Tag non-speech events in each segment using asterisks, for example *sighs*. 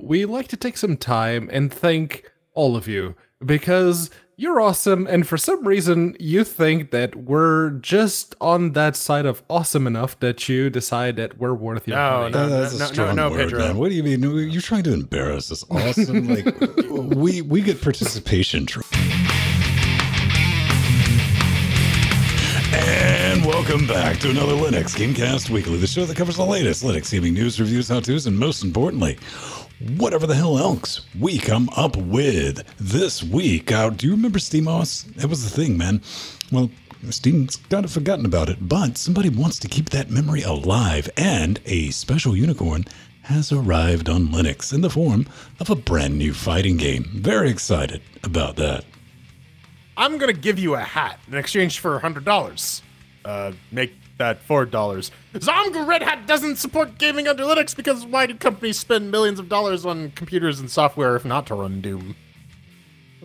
we like to take some time and thank all of you because you're awesome, and for some reason, you think that we're just on that side of awesome enough that you decide that we're worth your No, money. no, That- that's no, a strong no, no, word, Pedro. man. What do you mean? You're trying to embarrass us. Awesome. like *laughs* we we get participation. tr- And welcome back to another Linux Gamecast Weekly, the show that covers the latest Linux gaming news, reviews, how-tos, and most importantly, whatever the hell else we come up with this week. Uh, do you remember SteamOS? That was the thing, man. Well, Steam's kind of forgotten about it, but somebody wants to keep that memory alive, and a special unicorn has arrived on Linux in the form of a brand new fighting game. Very excited about that. I'm gonna give you a hat in exchange for hundred dollars. Uh, make that four dollars. Zomga Red Hat doesn't support gaming under Linux because why do companies spend millions of dollars on computers and software if not to run Doom?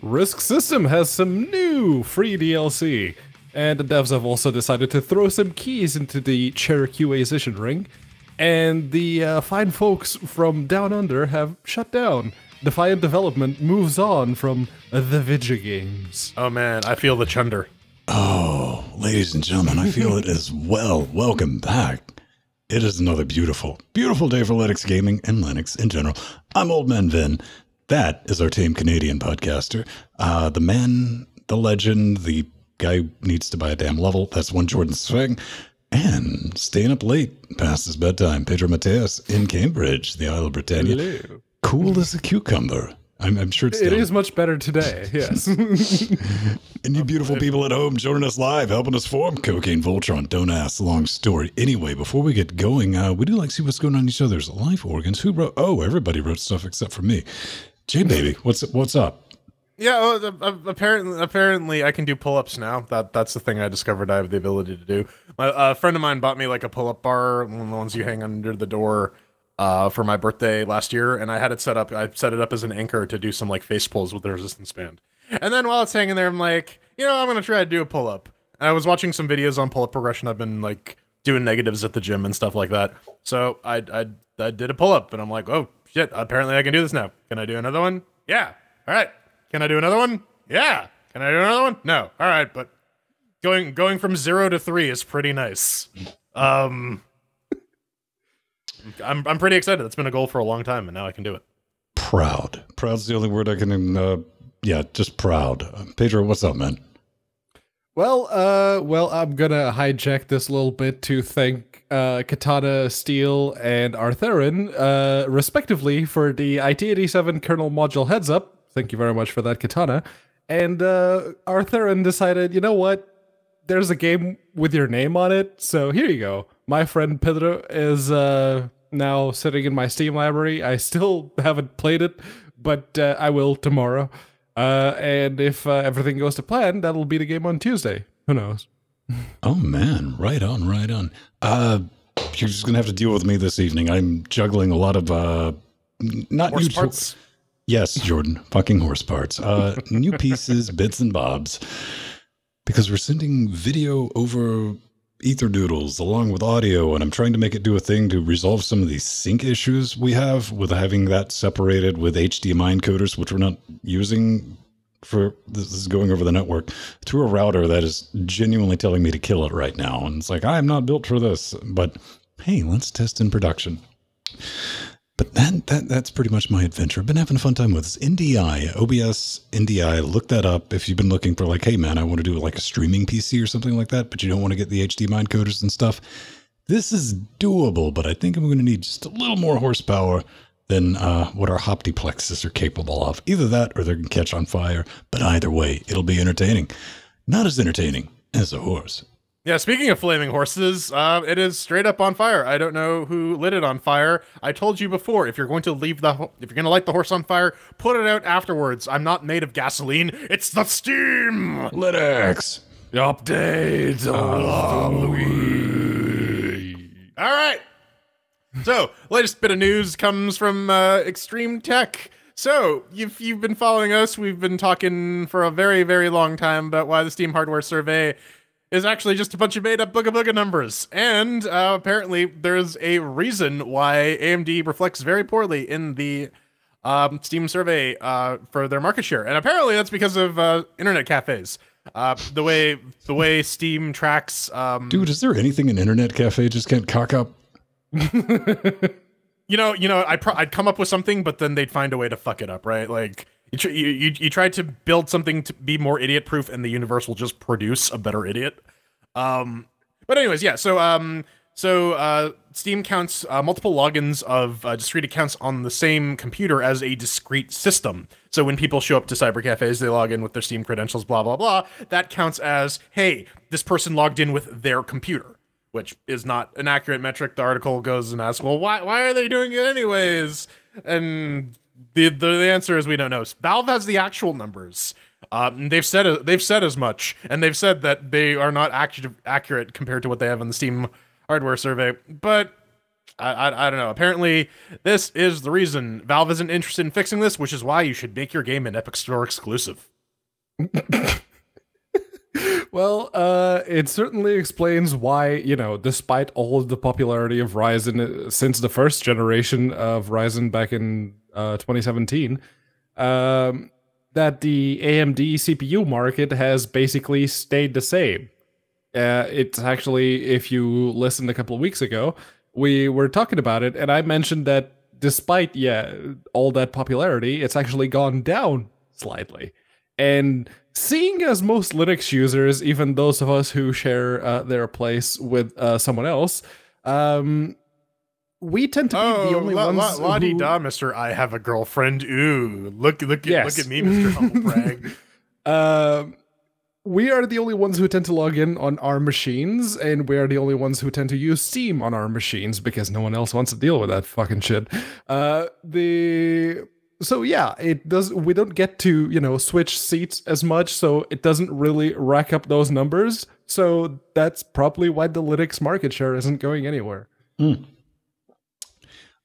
Risk System has some new free DLC, and the devs have also decided to throw some keys into the Cherokee Acquisition ring. And the uh, fine folks from Down Under have shut down. Defiant Development moves on from the Vidya games. Oh man, I feel the chunder. Oh, ladies and gentlemen, I feel it as *laughs* well. Welcome back. It is another beautiful, beautiful day for Linux gaming and Linux in general. I'm Old Man Vin. That is our tame Canadian podcaster. Uh, the man, the legend, the guy who needs to buy a damn level. That's one Jordan Swing. And staying up late past his bedtime, Pedro Mateus in Cambridge, the Isle of Britannia. Hello. Cool as a cucumber. I'm, I'm sure it's It is much better today, *laughs* yes. *laughs* And you beautiful people at home joining us live, helping us form Cocaine Voltron. Don't ask, long story. Anyway, before we get going, uh, we do like to see what's going on in each other's life organs. Who wrote? Oh, everybody wrote stuff except for me. J baby, what's what's up? Yeah, well, uh, apparently, apparently, I can do pull-ups now. That that's the thing I discovered I have the ability to do. My uh, friend of mine bought me like a pull-up bar, one of the ones you hang under the door, uh, for my birthday last year, and I had it set up. I set it up as an anchor to do some like face pulls with the resistance band. And then while it's hanging there, I'm like, you know, I'm gonna try to do a pull-up. And I was watching some videos on pull-up progression. I've been like doing negatives at the gym and stuff like that. So I I, I did a pull-up, and I'm like, oh shit! Apparently, I can do this now. Can I do another one? Yeah. All right. Can I do another one? Yeah. Can I do another one? No. All right, but going going from zero to three is pretty nice. Um, I'm I'm pretty excited. That's been a goal for a long time, and now I can do it. Proud. Proud's the only word I can. Uh, yeah, just proud. Uh, Pedro, what's up, man? Well, uh, well, I'm gonna hijack this a little bit to thank uh, Katana Steel and Artherin, uh, respectively, for the IT87 kernel module heads up. Thank you very much for that, Katana. And uh, Artherin decided, you know what? There's a game with your name on it, so here you go. My friend Pedro is uh, now sitting in my Steam library. I still *laughs* haven't played it, but uh, I will tomorrow. Uh, and if uh, everything goes to plan, that'll be the game on Tuesday. Who knows? *laughs* Oh man, right on, right on. Uh, you're just gonna have to deal with me this evening. I'm juggling a lot of uh, not Horse new parts. Yes, Jordan, fucking horse parts. Uh, new pieces, bits and bobs. Because we're sending video over Etherdoodles along with audio, and I'm trying to make it do a thing to resolve some of these sync issues we have with having that separated with HDMI encoders, which we're not using for this is going over the network through a router that is genuinely telling me to kill it right now. And it's like, I'm not built for this. But hey, let's test in production. But that, that that's pretty much my adventure. I've been having a fun time with this. NDI, OBS NDI, look that up if you've been looking for like, hey man, I want to do like a streaming PC or something like that, but you don't want to get the HD HDMI encoders and stuff. This is doable, but I think I'm going to need just a little more horsepower than uh, what our Optiplexes are capable of. Either that or they're going to catch on fire, but either way, it'll be entertaining. Not as entertaining as a horse. Yeah, speaking of flaming horses, uh, it is straight up on fire. I don't know who lit it on fire. I told you before, if you're going to leave the, ho- if you're going to light the horse on fire, put it out afterwards. I'm not made of gasoline. It's the steam. Linux! Update of the week. All right. So, latest bit of news comes from uh, Extreme Tech. So, if you've been following us, we've been talking for a very, very long time about why the Steam Hardware Survey is actually just a bunch of made up booga booga numbers. And uh, apparently, there's a reason why AMD reflects very poorly in the um, Steam survey uh, for their market share, and apparently that's because of uh, internet cafes. Uh, the way the way Steam tracks, um, Dude, is there anything an internet cafe just can't cock up? *laughs* you know, you know, I I'd come up with something, but then they'd find a way to fuck it up, right? Like you you, you try to build something to be more idiot proof, and the universe will just produce a better idiot. Um, but anyways, yeah. So um, so uh, Steam counts uh, multiple logins of uh, discrete accounts on the same computer as a discrete system. So when people show up to cyber cafes, they log in with their Steam credentials, blah blah blah. That counts as hey, this person logged in with their computer which is not an accurate metric. The article goes and asks, well, why why are they doing it anyways? And the the, answer is we don't know. Valve has the actual numbers. Um, they've said they've said as much, and they've said that they are not accurate compared to what they have in the Steam hardware survey. But I, I, I don't know. Apparently, this is the reason Valve isn't interested in fixing this, which is why you should make your game an Epic Store exclusive. *laughs* Well, uh, it certainly explains why, you know, despite all of the popularity of Ryzen uh, since the first generation of Ryzen back in uh, 2017, um, that the AMD CPU market has basically stayed the same. Uh, it's actually, if you listened a couple of weeks ago, we were talking about it, and I mentioned that despite, yeah, all that popularity, it's actually gone down slightly. And seeing as most Linux users, even those of us who share uh, their place with uh, someone else, um, we tend to be Oh, the only la, ones. la, la di who- da, Mister. I have a girlfriend. Ooh, look, look, Yes. look at me, Mister *laughs* Humble Brag. Um, we are the only ones who tend to log in on our machines, and we are the only ones who tend to use Steam on our machines because no one else wants to deal with that fucking shit. Uh, the so yeah, it does. We don't get to you know switch seats as much, so it doesn't really rack up those numbers. So that's probably why the Linux market share isn't going anywhere.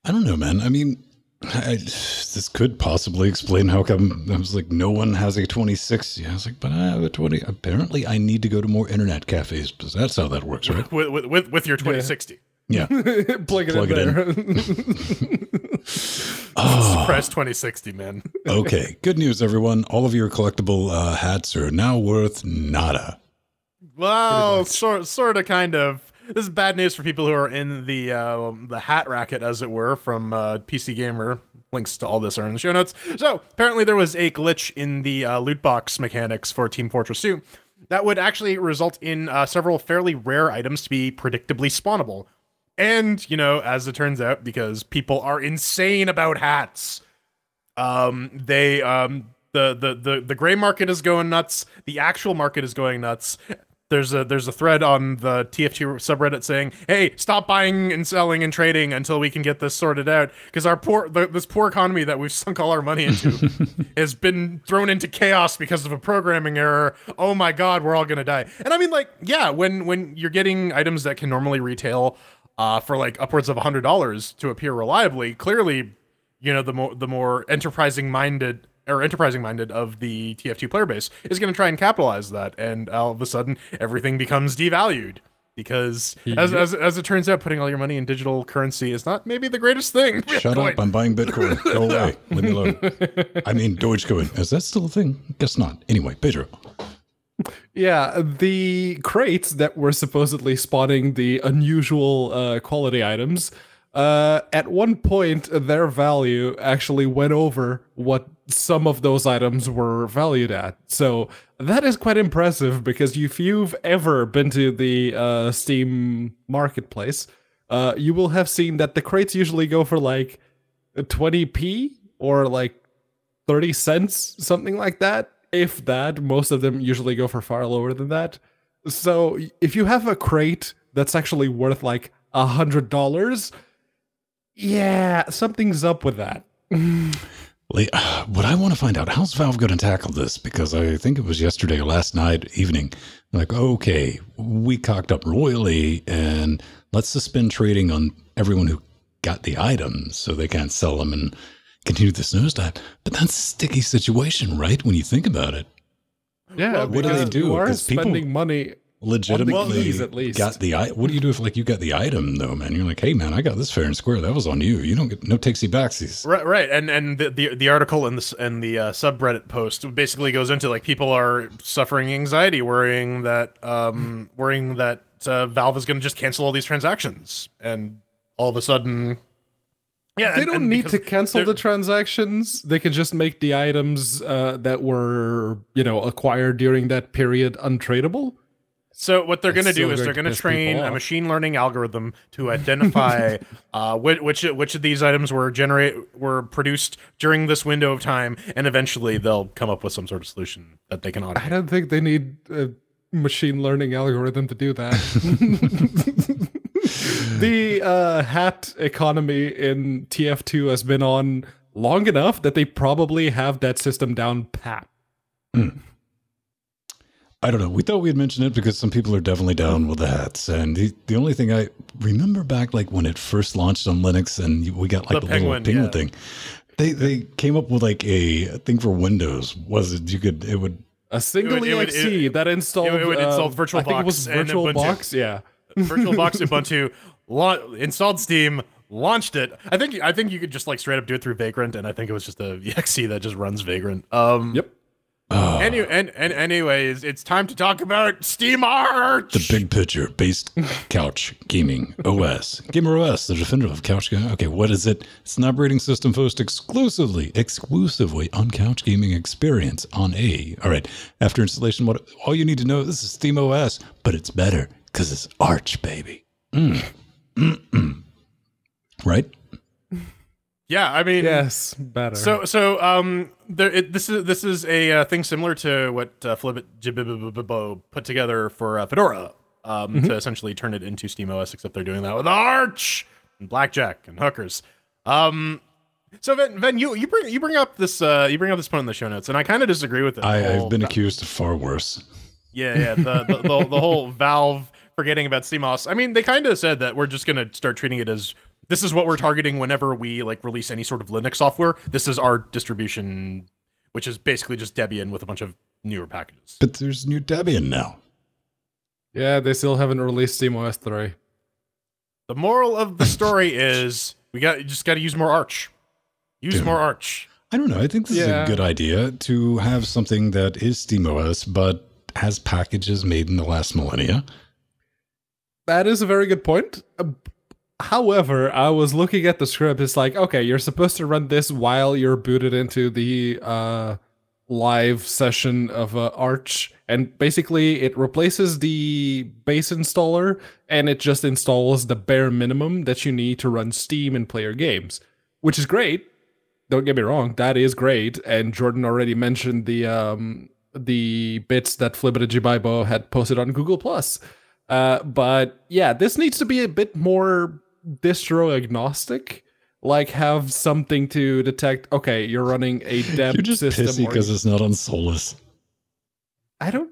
I don't know, man. I mean, I, this could possibly explain how come I was like, no one has a 2060. I was like, but I have a 20. Apparently, I need to go to more internet cafes because that's how that works, right? with, with with with your 2060. Yeah. Plug *laughs* it Plug it in in. Oh, *laughs* Press 2060, man. okay. Good news, everyone. All of your collectible uh, hats are now worth nada. Well, sort sort of, kind of. This is bad news for people who are in the uh, the hat racket, as it were, from uh, PC Gamer. Links to all this are in the show notes. So apparently, there was a glitch in the uh, loot box mechanics for Team Fortress 2 that would actually result in uh, several fairly rare items to be predictably spawnable. And you know, as it turns out, because people are insane about hats, um, they um, the the the the gray market is going nuts. The actual market is going nuts. There's a there's a thread on the TF2 subreddit saying, "Hey, stop buying and selling and trading until we can get this sorted out because our poor the, this poor economy that we've *laughs* sunk all our money into *laughs* has been thrown into chaos because of a programming error. Oh my god, we're all going to die." And I mean like, yeah, when when you're getting items that can normally retail uh, for like upwards of $100 to appear reliably, clearly you know the more the more enterprising minded or enterprising minded of the TF2 player base is going to try and capitalize that, and all of a sudden everything becomes devalued because as, as as it turns out, putting all your money in digital currency is not maybe the greatest thing. *laughs* Shut up. I'm buying Bitcoin. Go *laughs* away. Leave me alone. I mean, Dogecoin. Is that still a thing? Guess not. Anyway, Pedro. Yeah, the crates that were supposedly spawning the unusual uh, quality items, uh, at one point, their value actually went over what some of those items were valued at. So that is quite impressive because if you've ever been to the uh, Steam marketplace, uh, you will have seen that the crates usually go for like 20p or like 30 cents, something like that. If that, most of them usually go for far lower than that. So if you have a crate that's actually worth like a hundred dollars, yeah, something's up with that. *laughs* Lee, *sighs* What I want to find out, how's Valve going to tackle this? Because I think it was yesterday or last night evening. Like, okay, we cocked up royally and let's suspend trading on everyone who got the items so they can't sell them and continue this nosedive. But that's a sticky situation, right? When you think about it. Yeah, what do they do? You are 'Cause people- spending money legitimately keys, at least. got the i- what do you do if like you got the item though man you're like hey man i got this fair and square that was on you you don't get no takesy backsies Right, right, and and the the, the article in this and the uh, subreddit post basically goes into like people are suffering anxiety, worrying that um worrying that uh, Valve is going to just cancel all these transactions, and all of a sudden, yeah, They and- don't and need to cancel they're- the transactions. They can just make the items uh, that were, you know, acquired during that period untradeable. So what they're going to do is they're going to train a machine learning algorithm to identify *laughs* uh, which, which which of these items were generate were produced during this window of time, and eventually they'll come up with some sort of solution that they can automate. I don't think they need a machine learning algorithm to do that. *laughs* the uh, hat economy in TF2 has been on long enough that they probably have that system down pat. I don't know. We thought we'd mention it because some people are definitely down with the hats. And the, the only thing I remember back, like when it first launched on Linux and we got like The the, little penguin, penguin yeah. thing, they they came up with like a thing for Windows. Was it you could it would A single It would- it would- exe it- that installed. it would install um, VirtualBox I think it was and Ubuntu. VirtualBox. Yeah. *laughs* VirtualBox Ubuntu la- installed Steam, launched it. I think I think you could just like straight up do it through Vagrant, and I think it was just a exe that just runs Vagrant. Um, Yep. Uh, Any, and, and anyways, it's time to talk about Steam Arch. the big picture based couch gaming OS. Gamer OS, the defender of couch gaming. Okay, what is it? It's an operating system focused exclusively, exclusively on couch gaming experience on A. All right. After installation, what all you need to know this is Steam OS, but it's better because it's Arch, baby. Mm. Right? Yeah, I mean, Yes. Better. So so um there it, this is this is a uh, thing similar to what uh, Flibit put together for uh, Fedora um to essentially turn it into SteamOS except they're doing that with Arch and Blackjack and hookers. Um so Ven, Ven you you bring you bring up this uh you bring up this point in the show notes and I kind of disagree with it. I, I've whole- been accused of far worse. yeah, yeah, the the, the, the whole *laughs* Valve forgetting about SteamOS. I mean, they kind of said that we're just going to start treating it as this is what we're targeting whenever we like release any sort of Linux software. This is our distribution, which is basically just Debian with a bunch of newer packages. But there's new Debian now. yeah, they still haven't released SteamOS 3. The moral of the story *laughs* is we got just got to use more Arch. Use Dude. more Arch. I don't know. I think this is a good idea to have something that is SteamOS, but has packages made in the last millennia. That is a very good point. Uh, However, I was looking at the script. It's like, okay, you're supposed to run this while you're booted into the uh, live session of uh, Arch, and basically it replaces the base installer and it just installs the bare minimum that you need to run Steam and play your games, which is great. Don't get me wrong, that is great. And Jordan already mentioned the um, the bits that Flibbertigibibo had posted on Google Plus. Uh, but yeah, this needs to be a bit more distro agnostic. Like have something to detect. Okay, you're running a *laughs* deb You're just system. pissy because it's not on Solus. I don't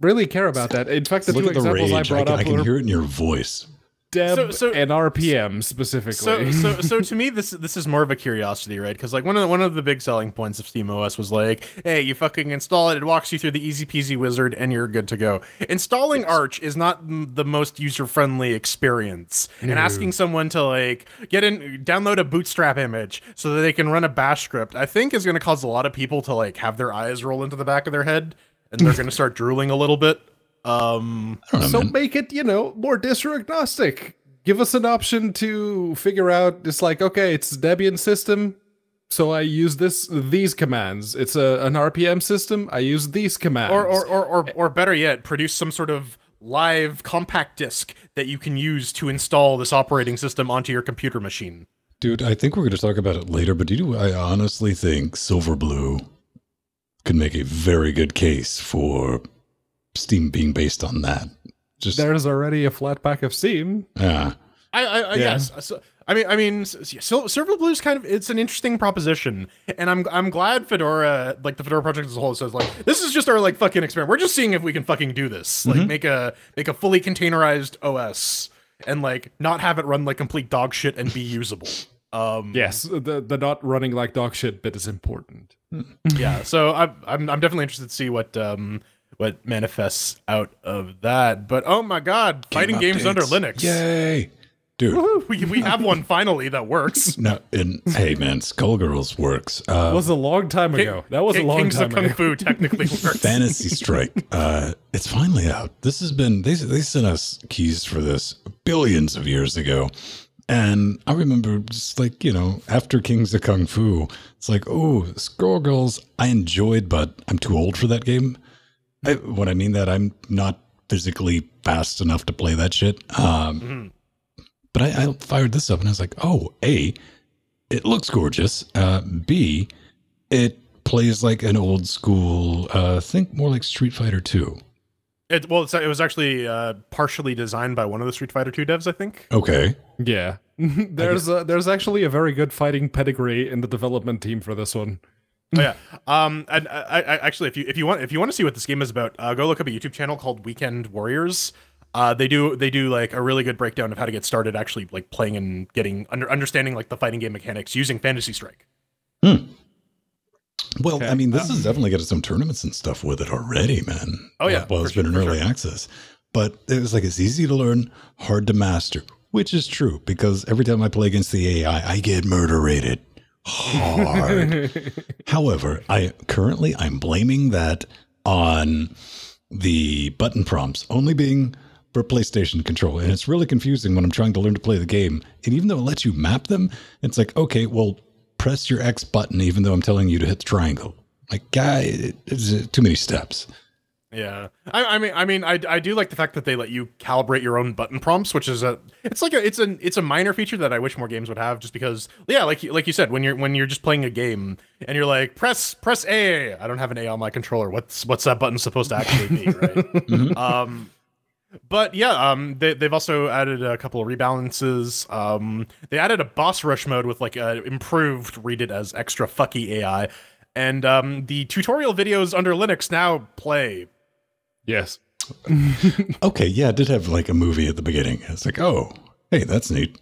really care about that. In fact, the two the examples rage. I I, brought can, up I can were hear it in your voice. Deb So- so- and RPM specifically. So, so, *laughs* so to me, this this is more of a curiosity, right? Because like one of the, one of the big selling points of SteamOS was like, hey, you fucking install it, it walks you through the easy peasy wizard, and you're good to go. Installing Arch is not m- the most user friendly experience, and asking someone to like get in, download a Bootstrap image so that they can run a Bash script, I think is going to cause a lot of people to like have their eyes roll into the back of their head, and they're going *laughs* to start drooling a little bit. Um, know, so man. make it, you know, more distro agnostic. Give us an option to figure out. It's like, okay, it's Debian system, so I use this these commands. It's a an RPM system. I use these commands. or or, or or or better yet, produce some sort of live compact disc that you can use to install this operating system onto your computer machine. Dude, I think we're going to talk about it later, but do you, I honestly think Silverblue could make a very good case for Steam being based on that. Just, there's already a Flatpak of Steam. yeah. I, I, I Yeah. yes. So, I mean, I mean, s- s- Sil- Silverblue is kind of it's an interesting proposition, and I'm I'm glad Fedora, like the Fedora project as a whole, says like this is just our like fucking experiment. We're just seeing if we can fucking do this, like make a make a fully containerized OS and like not have it run like complete dog shit and be usable. *laughs* Um, Yes, the the not running like dog shit bit is important. yeah so I'm, I'm i'm definitely interested to see what um what manifests out of that. But oh my god, fighting games under. Linux. Yay. Dude. We, we have one *laughs* finally that works. No, and hey man, Skullgirls works. That Uh, was a long time ago. That was a Ki- long Kings time of Kung ago. Fu technically *laughs* works. Fantasy Strike. *laughs* Uh, it's finally out. This has been they they sent us keys for this billions of years ago, and I remember just like you know after Kings of Kung Fu, it's like oh Skullgirls I enjoyed, but I'm too old for that game. I, what I mean that I'm not physically fast enough to play that shit. Um, Mhm. but I, I fired this up and I was like, oh, A, it looks gorgeous. Uh, B, it plays like an old school, uh, think more like Street Fighter 2. It, well, it's, it was actually uh, partially designed by one of the Street Fighter 2 devs, I think. Okay. Yeah, *laughs* there's a, there's actually a very good fighting pedigree in the development team for this one. Oh yeah. Um, and I, I, I actually, if you if you want if you want to see what this game is about, uh, go look up a YouTube channel called Weekend Warriors. Uh, they do they do like a really good breakdown of how to get started actually like playing and getting under understanding like the fighting game mechanics using Fantasy Strike. Hmm. Well, Okay. I mean, this is definitely got some tournaments and stuff with it already, man. Oh, yeah, Well, for it's been sure, in for early sure. access. But it was like, it's easy to learn, hard to master, which is true because every time I play against the AI, I get murder rated hard. *laughs* However, I currently I'm blaming that on the button prompts only being for PlayStation control. And it's really confusing when I'm trying to learn to play the game. And even though it lets you map them, it's like, okay, well, press your X button even though I'm telling you to hit the triangle. Like, guy, it's uh, too many steps. Yeah, I, I mean, I mean, I, I do like the fact that they let you calibrate your own button prompts, which is a, it's like a, it's an, it's a minor feature that I wish more games would have, just because, yeah, like, you- like you said, when you're, when you're just playing a game and you're like, press, press A, I don't have an A on my controller. What's, what's that button supposed to actually be, *laughs* right? um, but yeah, um, they, they've also added a couple of rebalances. Um, they added a boss rush mode with like a improved, read it as extra fucky AI, and um, the tutorial videos under Linux now play yes. *laughs* Okay, yeah, it did have like a movie at the beginning. It's like, oh, hey, that's neat.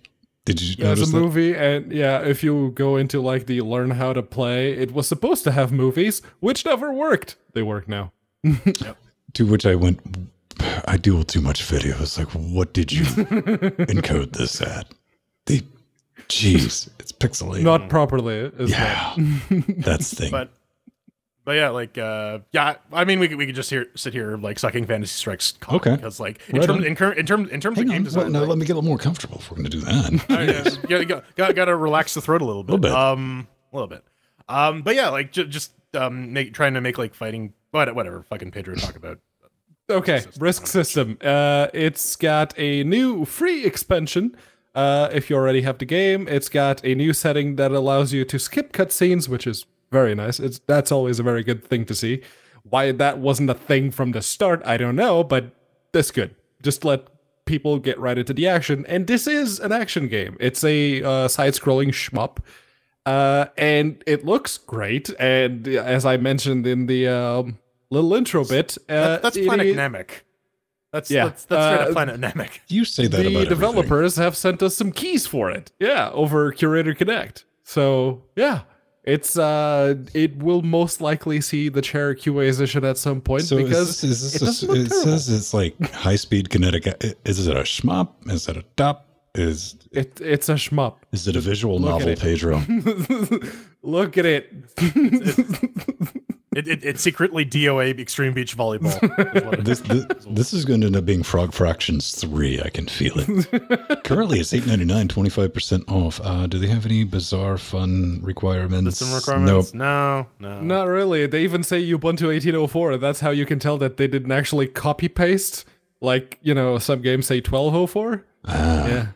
Did you Yeah, there's notice a that? movie, and yeah, if you go into like the learn how to play, it was supposed to have movies, which never worked. They work now. *laughs* To which I went, I do too much video. It's like, what did you *laughs* encode this at? The, jeez, it's pixelated. Not properly. Is yeah, that's the thing. but but yeah like uh yeah i mean we could, we could just here sit here like sucking fantasy strikes cock, Okay. because like in Right terms on. in, in terms in terms Hang of game on, design well, now like- let me get a little more comfortable if we're going to do that. *laughs* Oh, yeah, you got, got, got to relax the throat a little bit. Little bit. Um, a little bit. Um, but yeah, like j- just um, make trying to make like fighting, what whatever. Fucking Pedro talk about. Okay, risk system. Uh, it's got a new free expansion. Uh, if you already have the game, it's got a new setting that allows you to skip cutscenes, which is very nice. It's that's always a very good thing to see. Why that wasn't a thing from the start, I don't know, but that's good. Just let people get right into the action. And this is an action game. It's a uh, side-scrolling shmup. Uh, and it looks great. And as I mentioned in the um, little intro bit, uh, That, that's Planet is- Namek. That's Yeah, that's, that's uh, up Planet Namek. You say that the about everything. developers have sent us some keys for it. Yeah, over Curator Connect. So yeah, it's uh, it will most likely see the Cherokee edition at some point So because is this, is it this doesn't a, it says it's like high speed kinetic. Is it a shmup? Is it a dup? Is it it's a shmup. is it a visual Look novel, it. Pedro? *laughs* Look at it. *laughs* It, it, it's secretly DOA Extreme Beach Volleyball. *laughs* is what this, is. this this is going to end up being Frog Fractions three. I can feel it. *laughs* Currently, it's eight ninety nine, twenty five percent off. Uh, do they have any bizarre fun requirements? System requirements? Nope. No, no. Not really. They even say Ubuntu 1804. That's how you can tell that they didn't actually copy paste. Like, you know, some games say 1204. Ah, Yeah.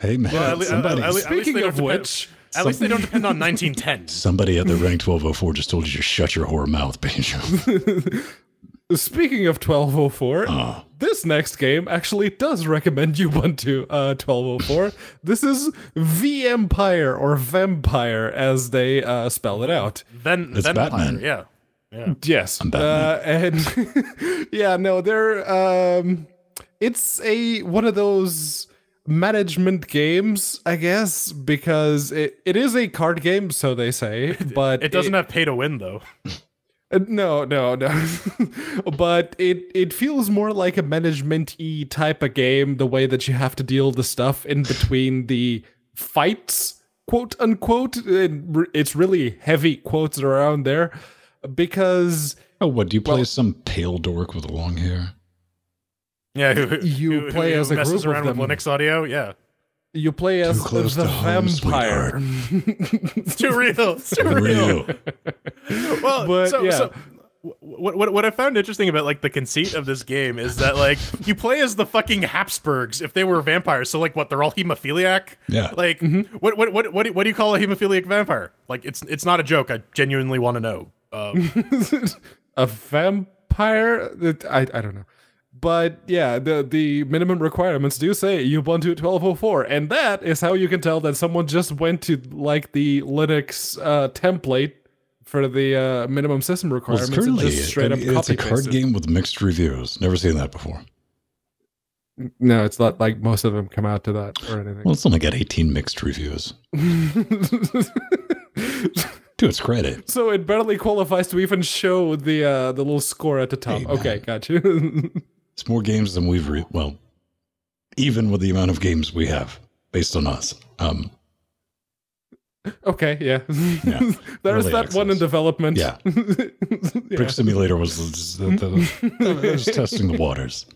Hey man, Well, at le- somebody, at le- at least Speaking they don't of depend- which, At least they don't depend on 1910. *laughs* somebody at the rank twelve oh four just told you to shut your whore mouth, Pedro. *laughs* Speaking of 1204, Ah. this next game actually does recommend Ubuntu uh, 1204. *laughs* this is V Empire or Vampire as they uh, spell it out. Then It's then Batman. Yeah. Yeah. Yes. Uh, and yeah, no, they're um it's a one of those management games, I guess, because it, it is a card game, so they say, *laughs* but It doesn't have pay to win though. Uh, No, no, no. *laughs* but it it feels more like a management y type of game, the way that you have to deal the stuff in between the fights, quote unquote. And r- It's really heavy quotes around there because Oh, what do you play Well- some pale dork with long hair? Yeah, who, who- You who- play who as a messes group of around with them. Linux audio. Yeah, you play as close the to home, vampire. it's *laughs* too real. It's too real. Real. *laughs* well, But, so, yeah. so what, what what I found interesting about like the conceit of this game is that like *laughs* you play as the fucking Habsburgs if they were vampires. So like what they're all hemophiliac. Yeah. Like what, what what what do- what do you call a hemophiliac vampire? Like it's it's not a joke. I genuinely want to know. Um, a vampire It- I, I don't know but yeah the the minimum requirements do say ubuntu 1204 and that is how you can tell that someone just went to like the linux uh, template for the uh, minimum system Well, requirements currently just straight up it's a card game with mixed reviews. Never seen that before. no it's not like most of them come out to that or anything Well, it's only got 18 mixed reviews. *laughs* To its credit. so it barely qualifies to even show the uh, the little score at the top Hey, okay got you *laughs* It's more games than we've re- well, even with the amount of games we have based on us. Um, okay yeah, Yeah. *laughs* there's Early that one in development Yeah. *laughs* Yeah. Brick Simulator was just, the, the, the, was *laughs* testing the waters.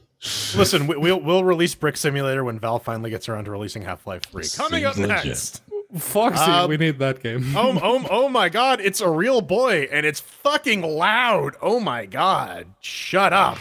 listen, we, we'll we'll release Brick Simulator when Valve finally gets around to releasing Half Life Three. Coming up legit. next. Foxy, Uh, we need that game. oh, oh, oh my god, it's a real boy and it's fucking loud. Oh my god. Shut up.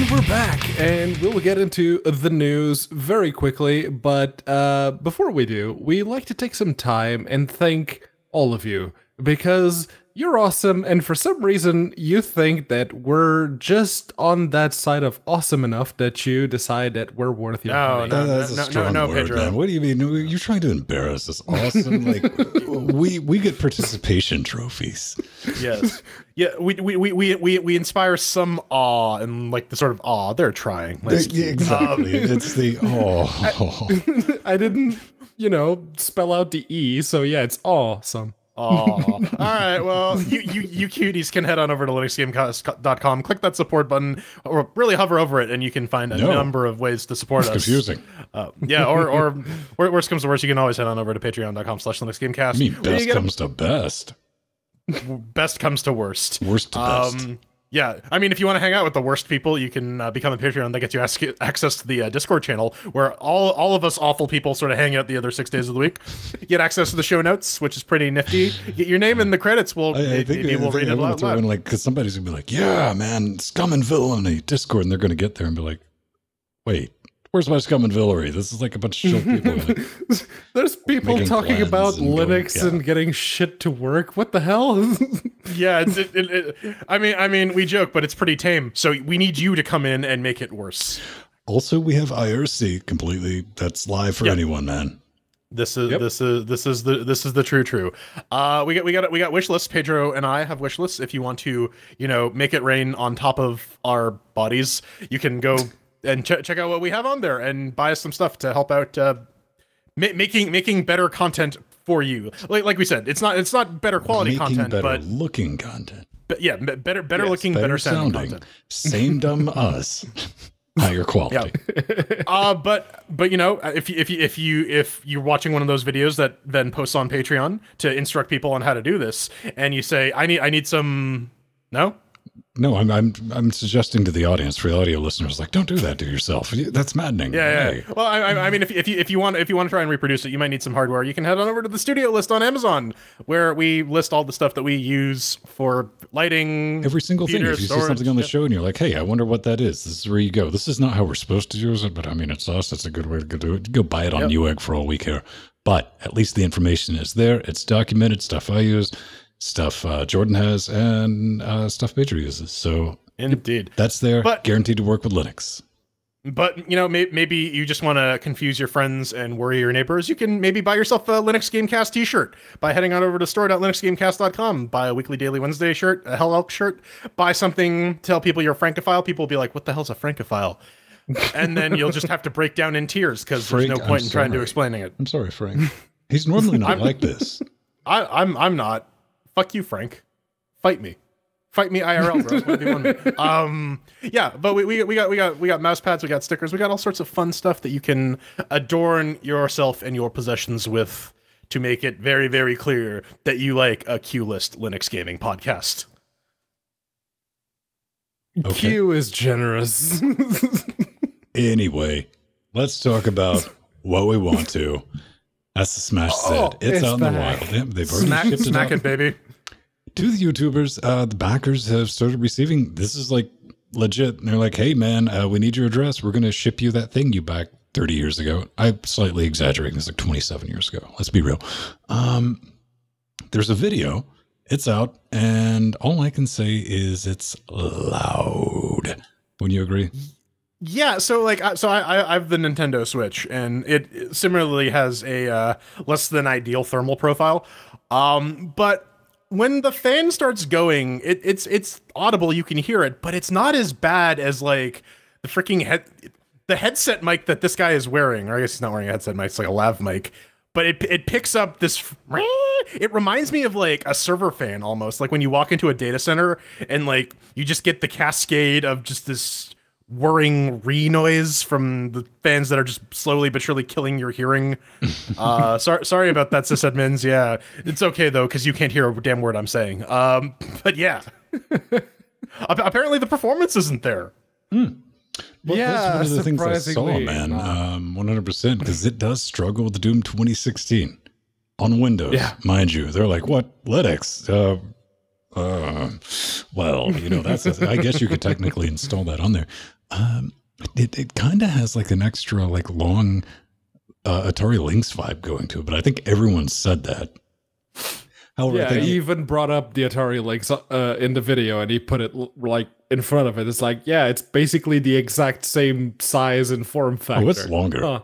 And we're back, and we'll get into the news very quickly. But uh, before we do, we like to take some time and thank all of you because you're awesome, and for some reason, you think that we're just on that side of awesome enough that you decide that we're worth your No, money. no. that's a no, strong no, word, Pedro. man. What do you mean? You're trying to embarrass us. Awesome. Like *laughs* we we get participation trophies. yes. Yeah, we, we, we, we, we, we inspire some awe and like the sort of awe they're trying. Let's Yeah, exactly. Um, it's the *laughs* oh. *laughs* I didn't, you know, spell out the E, so yeah, it's awesome. Aw. All right. Well, you, you you cuties can head on over to linuxgamecast.com, click that support button, or really hover over it, and you can find a No. number of ways to support It's us. confusing. Uh, yeah, or or wor- worst comes to worst, you can always head on over to patreon.com slash linuxgamecast. I mean, best get a- comes to best. best comes to worst. Worst to best. Yeah, I mean, if you want to hang out with the worst people, you can uh, become a Patreon. That gets you ask- access to the uh, Discord channel, where all all of us awful people sort of hang out the other six days of the week. You *laughs* get access to the show notes, which is pretty nifty. Get your name in the credits. We'll I, I think, maybe we'll read it out loud. in like because somebody's gonna be like, "Yeah, man, scum and villainy Discord," and they're gonna get there and be like, "Wait, where's my scum and villainy? This is like a bunch of chill people." Like, *laughs* There's people talking about and going- Linux yeah. and getting shit to work. What the hell? *laughs* Yeah, it's, it, it, it, I mean, I mean, we joke, but it's pretty tame. So we need you to come in and make it worse. also, we have IRC completely. That's live for Yeah. anyone, man. This is Yep. this is this is the this is the true true. Uh, we got we got we got wish lists. Pedro and I have wish lists. If you want to, you know, make it rain on top of our bodies, you can go and ch- check out what we have on there and buy us some stuff to help out uh, ma- making making better content for you. Like like we said, it's not it's not better quality Making content, better but, looking content, but yeah, be- better better Yes, looking, better, sounding, content. same *laughs* dumb us, higher quality. uh, but but you know, if you, if you if you if you're watching one of those videos that then posts on Patreon to instruct people on how to do this, and you say, I need I need some, no, No, I'm I'm I'm suggesting to the audience, for the audio listeners, like, don't do that to yourself. That's maddening. yeah, yeah. Hey. Well, I, I I mean, if if you if you want if you want to try and reproduce it, you might need some hardware. You can head on over to the studio list on Amazon, where we list all the stuff that we use for lighting. Every single thing. If you see something on the yeah. show and you're like, hey, I wonder what that is, this is where you go. This is not how we're supposed to use it, but I mean, it's us. That's a good way to go do it. Go buy it on Yep. Newegg for all we care. But at least the information is there. It's documented, stuff I use, stuff uh, Jordan has, and uh, stuff Pedro uses. So Indeed. that's there, But- guaranteed to work with Linux. But you know, may- maybe you just want to confuse your friends and worry your neighbors. You can maybe buy yourself a Linux Gamecast T-shirt by heading on over to store.linuxgamecast.com. Buy a weekly, daily, Wednesday shirt, a Hell Elk shirt. Buy something. Tell people you're a Francophile. People will be like, "What the hell's a Francophile?" and then you'll just have to break down in tears because there's no I'm point in trying to sorry. explaining it. I'm sorry, Frank. He's normally not *laughs* like this. I, I'm I'm not. Fuck you, Frank. Fight me. Fight me IRL, bro. 1v1 *laughs* um, yeah, but we, we we got we got we got mouse pads, we got stickers, we got all sorts of fun stuff that you can adorn yourself and your possessions with to make it very very clear that you like a Q list Linux gaming podcast. Okay. Q is generous. *laughs* Anyway, let's talk about what we want to. That's the Smash Oh, said. It's, it's out in the wild. They've already Smack, shipped it smack out. it, baby. to the YouTubers, uh, the backers have started receiving. This is like legit. And they're like, "Hey, man, uh, we need your address. We're going to ship you that thing you backed 30 years ago." I'm slightly exaggerating. It's like 27 years ago. Let's be real. Um, there's a video. It's out, and all I can say is it's loud. Wouldn't you agree? Yeah, so like, so I, I I have the Nintendo Switch, and it similarly has a uh, less than ideal thermal profile. Um, but when the fan starts going, it, it's it's audible. You can hear it, but it's not as bad as like the freaking head, the headset mic that this guy is wearing. Or I guess he's not wearing a headset mic; it's like a lav mic. But it it picks up this. *laughs* It reminds me of like a server fan almost, like when you walk into a data center and like you just get the cascade of just this whirring re noise from the fans that are just slowly but surely killing your hearing. *laughs* uh, sorry, sorry about that, sysadmins. Yeah, it's okay though because you can't hear a damn word I'm saying. Um, but yeah, *laughs* Ap- apparently the performance isn't there. Well, Yeah, that's one of the things I saw, surprisingly man. Um, 100%, because it does struggle with Doom 2016 on Windows, Yeah. mind you. They're like, what? Linux? Uh, uh, well, you know, that's, a, I guess you could technically install that on there. Um, it it kind of has like an extra, like long uh, Atari Lynx vibe going to it, but I think everyone said that. However, yeah, he even brought up the Atari Lynx uh, in the video, and he put it like in front of it. It's like, yeah, it's basically the exact same size and form factor. oh, it's longer. Huh.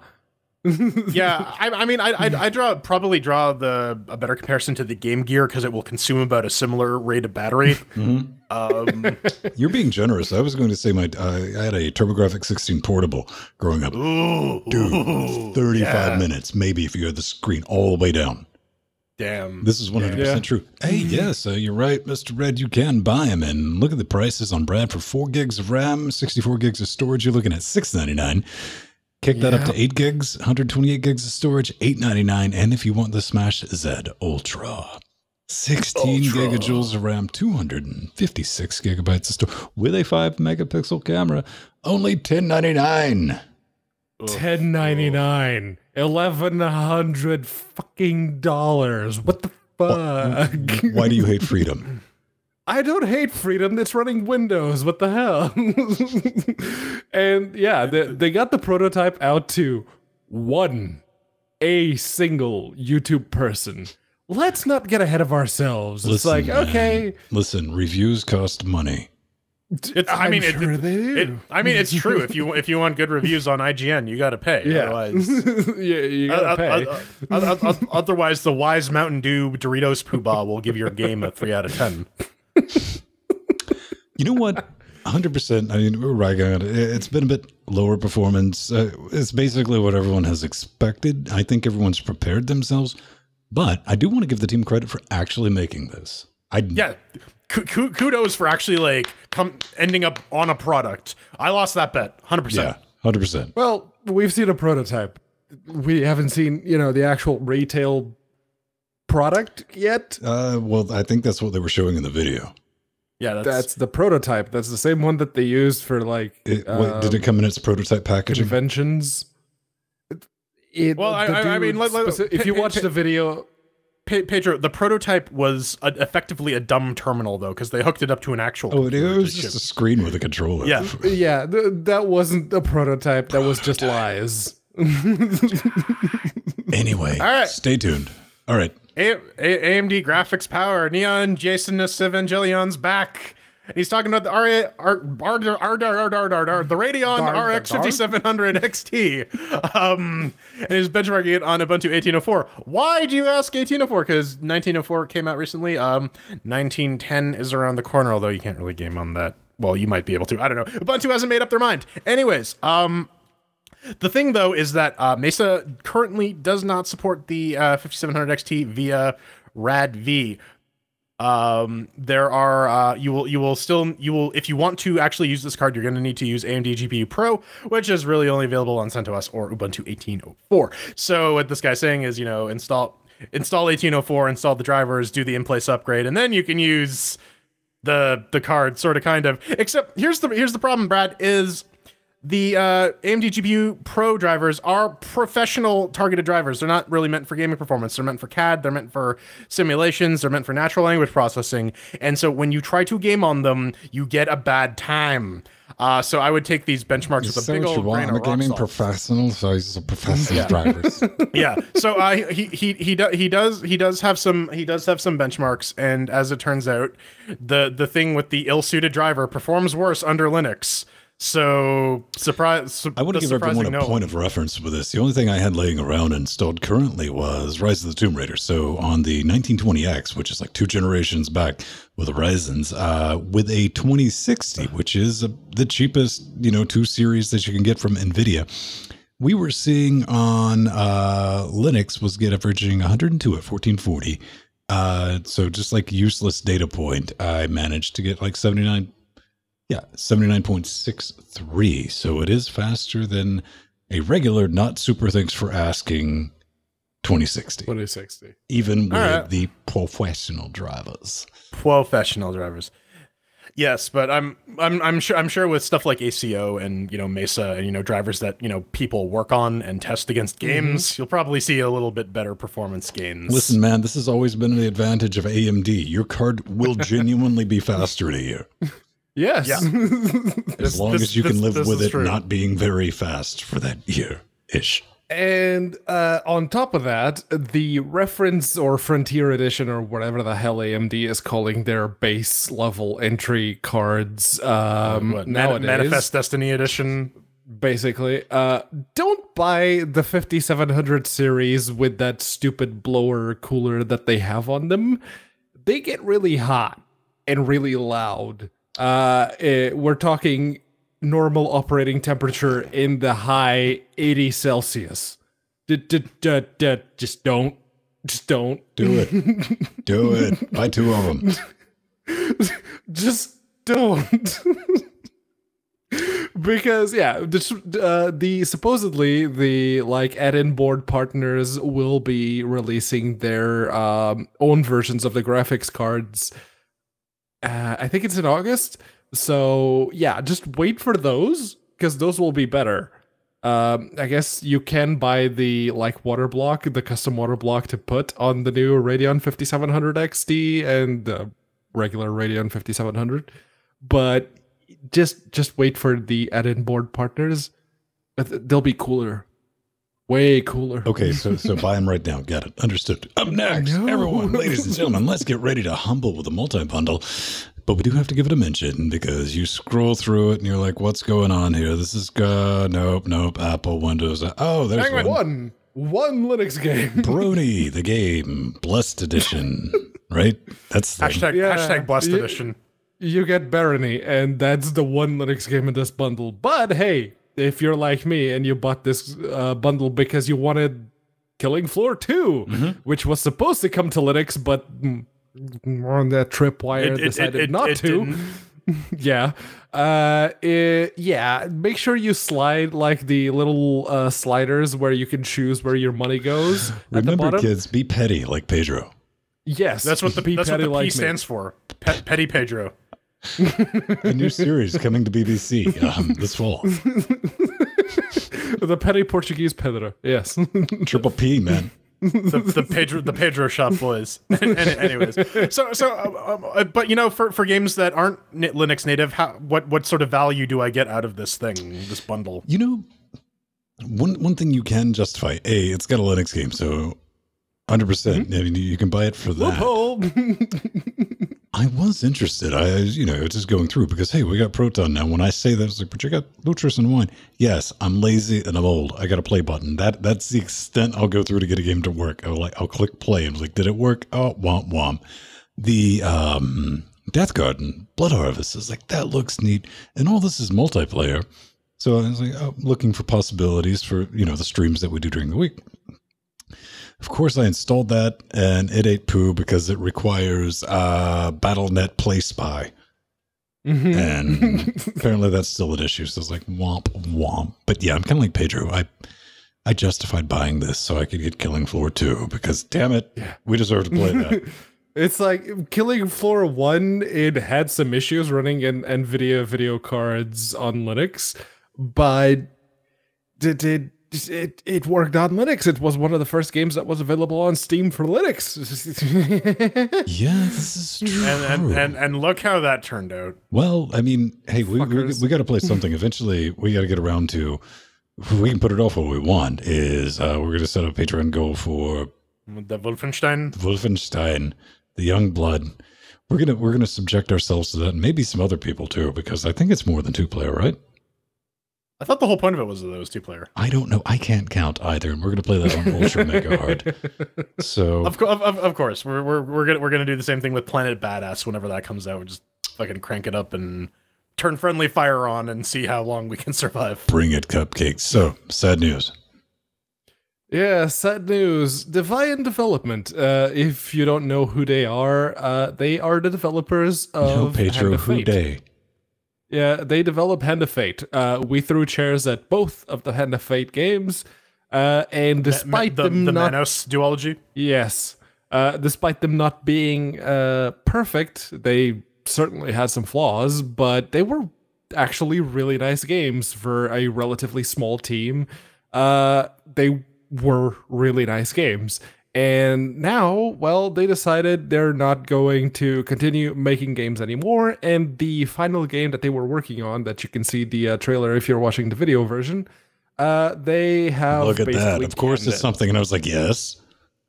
Yeah, *laughs* I, I mean, I, I I draw probably draw the a better comparison to the Game Gear because it will consume about a similar rate of battery. *laughs* Um, *laughs* You're being generous. I was going to say my uh, I had a TurboGrafx 16 portable growing up. ooh, Dude, ooh, 35 yeah. minutes, maybe if you had the screen all the way down. Damn. This is 100% Yeah. true. Hey, yes, uh, you're right, Mr. Red. You can buy them. And look at the prices on Brad for 4 gigs of RAM, 64 gigs of storage. You're looking at $699. Kick that up to 8 gigs, 128 gigs of storage, 899. And if you want the Smash Z Ultra, 16 Ultra. gigajoules of RAM, 256 gigabytes of storage with a 5 megapixel camera, only $1099. Ten ninety nine, eleven hundred fucking dollars. What the fuck? Why do you hate freedom? *laughs* I don't hate freedom. It's running Windows. What the hell? *laughs* and yeah, they, they got the prototype out to one, a single YouTube person. Let's not get ahead of ourselves. it's Listen, like, man. okay, Listen, reviews cost money. It's, I I'm mean, sure it, they it- do. I mean, it's true. If you if you want good reviews on IGN, you got to pay. yeah, Otherwise, *laughs* yeah, you uh, gotta uh, pay. uh, uh, uh, uh, otherwise, the wise Mountain Dew Doritos Poobah will give your game a three out of ten. You know what? 100%. I mean, we're right on it. It's been a bit lower performance. Uh, it's basically what everyone has expected. I think everyone's prepared themselves. But I do want to give the team credit for actually making this. I Yeah, ku- ku- kudos for actually like come ending up on a product. I lost that bet, hundred percent. yeah, 100%. Well, we've seen a prototype. We haven't seen, you know, the actual retail product yet. Uh, well, I think that's what they were showing in the video. Yeah, that's, That's the prototype. That's the same one that they used for like It, wait, did it um, come in its prototype packaging? conventions. It, Well, I- I- I mean, let- let- speci- if you watch the video, Pedro. The prototype was a, effectively a dumb terminal though, because they hooked it up to an actual. Oh, it, was to just a screen with a controller. Yeah. *laughs* yeah, th- that wasn't a prototype. That was just *laughs* lies. *laughs* Anyway, All right. stay tuned. All right. A- A- AMD graphics power. Neon Jasonness Evangelion's back. And He's talking about the R A R R R R R R R R the Radeon Dar- RX dar- 5700 XT. Um, and he's benchmarking it on Ubuntu 1804. Why do you ask 1804? Because 1904 came out recently. Um, 1910 is around the corner, although you can't really game on that. Well, you might be able to. I don't know. Ubuntu hasn't made up their mind. Anyways, um, the thing, though, is that uh, Mesa currently does not support the uh, 5700 XT via RAD-V. Um, there are uh, you will you will still you will if you want to actually use this card, you're going to need to use AMD GPU Pro, which is really only available on CentOS or Ubuntu 18.04. So what this guy's saying is, you know, install install 1804, install the drivers, do the in-place upgrade, and then you can use the the card, sort of, kind of. Except here's the here's the problem, Brad is the uh, AMD GPU Pro drivers are professional targeted drivers. They're not really meant for gaming performance. They're meant for CAD. They're meant for simulations. They're meant for natural language processing. And so when you try to game on them, you get a bad time. Uh, so I would take these benchmarks You with a big old grain I'm a gaming salt. professional, so he's a professional drivers. *laughs* *laughs* yeah. So uh, he he he do, he does he does have some he does have some benchmarks, and as it turns out, the the thing with the ill-suited driver performs worse under Linux. So surprise! Su- I want to give everyone a no. point of reference with this. The only thing I had laying around installed currently was Rise of the Tomb Raider. So on the 1920X, which is like two generations back with the Ryzen's, uh, with a 2060, which is uh the cheapest, you know, two series that you can get from NVIDIA. We were seeing on uh, Linux was get averaging 102 at 1440. Uh, so just like useless data point, I managed to get like 79 yeah, 79.63. So it is faster than a regular, not super thanks for asking 2060, 2060. even with All right. the professional drivers. professional drivers. Yes, but I'm I'm I'm sure I'm sure with stuff like ACO and you know Mesa and you know drivers that you know people work on and test against mm-hmm. games, you'll probably see a little bit better performance gains. Listen, man, this has always been the advantage of AMD. Your card will *laughs* genuinely be faster to you Yes. Yeah. *laughs* as This- long this- as you can live with it true. not being very fast for that year ish. And uh, on top of that, the reference or Frontier Edition or whatever the hell AMD is calling their base level entry cards um, What, Man- nowadays, Manifest Destiny Edition. basically, uh, don't buy the 5700 series with that stupid blower cooler that they have on them. They get really hot and really loud. Uh, eh, we're talking normal operating temperature in the high 80 Celsius. D- just don't. Just don't. Do it. *laughs* Do it. Buy two of them. Just don't. because yeah, the, uh, the supposedly the like add-in board partners will be releasing their um, own versions of the graphics cards. Uh, I think it's in August. So yeah, just wait for those because those will be better. Um, I guess you can buy the like water block, the custom water block to put on the new Radeon 5700 XT and the regular Radeon 5700, but just just wait for the add-in board partners. They'll be cooler, way cooler. Okay, so so *laughs* buy them right now. Got it. Understood. Up next, everyone, ladies and gentlemen, let's get ready to humble with a multi-bundle. But we do have to give it a mention because you scroll through it and you're like, "What's going on here? This is uh, nope, nope. Apple, Windows. Oh, there's Hang one. one one Linux game. *laughs* Barony, the game, Blessed Edition. Right? That's the Hashtag Yeah. hashtag Blessed Yeah. Edition. you get Barony, and that's the one Linux game in this bundle. But hey, if you're like me and you bought this uh, bundle because you wanted Killing Floor 2, which was supposed to come to Linux, but mm, on that tripwire It- it- decided it- it- not it to. *laughs* yeah. Uh, it, yeah. Make sure you slide like the little uh, sliders where you can choose where your money goes. at the *laughs* Remember, kids, be petty like Pedro. Yes, That's what the be that's what the P like me. stands for. Pe- Petty Pedro. A new series coming to BBC um, this fall. The petty Portuguese Pedro. Yes. Triple P, man. the, the Pedro the Pedro shop boys. *laughs* Any- anyways, so so, uh, um, uh, but you know, for, for games that aren't Linux native, how what what sort of value do I get out of this thing, this bundle? You know, one one thing you can justify: a, it's got a Linux game, so hundred percent. I mean, you can buy it for that. *laughs* I was interested. I, you know, just going through because hey, we got Proton now. When I say that, it's like, but you got Lutris and Wine. Yes, I'm lazy and I'm old. I got a play button. That that's the extent I'll go through to get a game to work. I'll like I'll click play and like, did it work? Oh, womp womp. The um, Death Garden, Blood Harvest is like that looks neat, and all this is multiplayer. So I was like, oh, looking for possibilities for you know the streams that we do during the week. Of course, I installed that, and it ate poo because it requires uh, BattleNet Play Spy, Mhm. and *laughs* apparently that's still an issue. So it's like womp womp. But yeah, I'm kind of like Pedro. I I justified buying this so I could get Killing Floor 2 because damn it, yeah. we deserve to play that. *laughs* It's like killing floor one. It had some issues running in NVIDIA video cards on Linux, but it it it, it worked on Linux. It was one of the first games that was available on Steam for Linux. *laughs* yeah, this is true. And, and and and look how that turned out. Well, I mean, hey, we we, Fuckers. we got to play something. Eventually, we got to get around to. We can put it off what we want is uh, we're going to set up a Patreon goal for The Wolfenstein. Wolfenstein, the Young Blood. We're gonna we're gonna subject ourselves to that, and maybe some other people too, because I think it's more than two player, right? I thought the whole point of it was that it was two player. I don't know. I can't count either, and we're gonna play that on Ultra Mega Hard. *laughs* So Of, co- of, of, of course, we're, we're we're gonna we're gonna do the same thing with Planet Badass whenever that comes out. We just fucking crank it up and turn friendly fire on and see how long we can survive. bring it, cupcakes. So sad news. Yeah, sad news. Defiant Development. Uh, if you don't know who they are, uh, they are the developers of No, Hand Pedro, of who Fate. Yeah, they develop Hand of Fate. Uh, we threw chairs at both of the Hand of Fate games, uh, and despite the, them the not Manos duology. yes, uh, despite them not being uh, perfect, they certainly had some flaws, but they were actually really nice games for a relatively small team. Uh, they were really nice games. And now, well, they decided they're not going to continue making games anymore. And the final game that they were working on, that you can see the uh, trailer if you're watching the video version, uh, they have Look at that. Of course, it's it. something, and I was like, yes.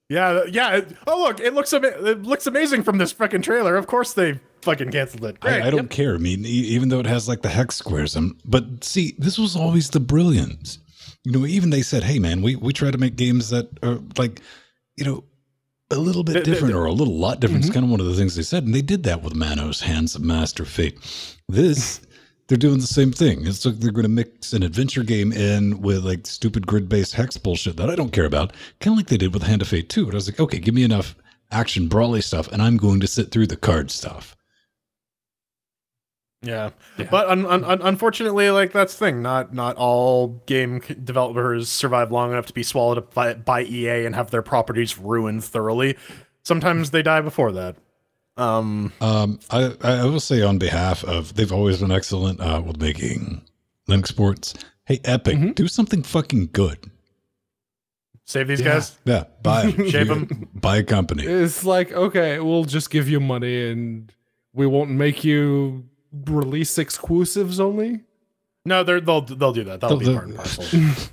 Yeah, yeah. Oh look, it looks ama- it looks amazing from this fucking trailer. Of course they fucking canceled it. Great. I, I don't care. I mean, e- even though it has like the hex squares, um, but see, this was always the brilliance. You know, even they said, "Hey, man, we we try to make games that are like, you know, a little bit different or a little lot different." Mm-hmm. It's kind of one of the things they said, and they did that with Manos Hands of Master Fate. This. *laughs* They're doing the same thing. It's like they're going to mix an adventure game in with like stupid grid-based hex bullshit that I don't care about. Kind of like they did with Hand of Fate 2. But I was like, okay, give me enough action brawly stuff, and I'm going to sit through the card stuff. Yeah, but un- un- un- unfortunately, like that's the thing. Not not all game developers survive long enough to be swallowed up by, by EA and have their properties ruined thoroughly. Sometimes they die before that. Um, Um, I, I will say on behalf of they've always been excellent uh, with making Linux ports. Hey, Epic, do something fucking good. save these Yeah. guys. Yeah, buy *laughs* shape them. buy a company. It's like, okay, we'll just give you money and we won't make you release exclusives only. No, they're, they'll they'll do that. That'll be They'll- part and parcel.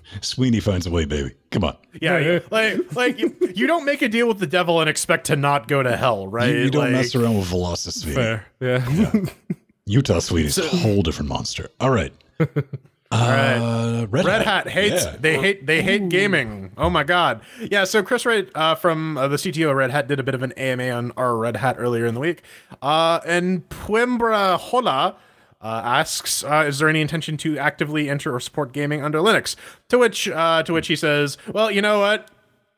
*laughs* Sweeney finds a way, baby. Come on, Yeah, Yeah. *laughs* like like you, you don't make a deal with the devil and expect to not go to hell, right? you, you don't Like- mess around with Velocity. Sweeney. Fair. Yeah. *laughs* Utah Sweeney's a whole different monster. All right. All right. Red, Red Hat hates Yeah. they hate they hate gaming. Oh my god. Yeah, so Chris Wright uh, from uh, the CTO of Red Hat did a bit of an AMA on our Red Hat earlier in the week. Uh, and Puembra Hola uh, asks, uh, is there any intention to actively enter or support gaming under Linux? To which uh, to which he says, well, you know what?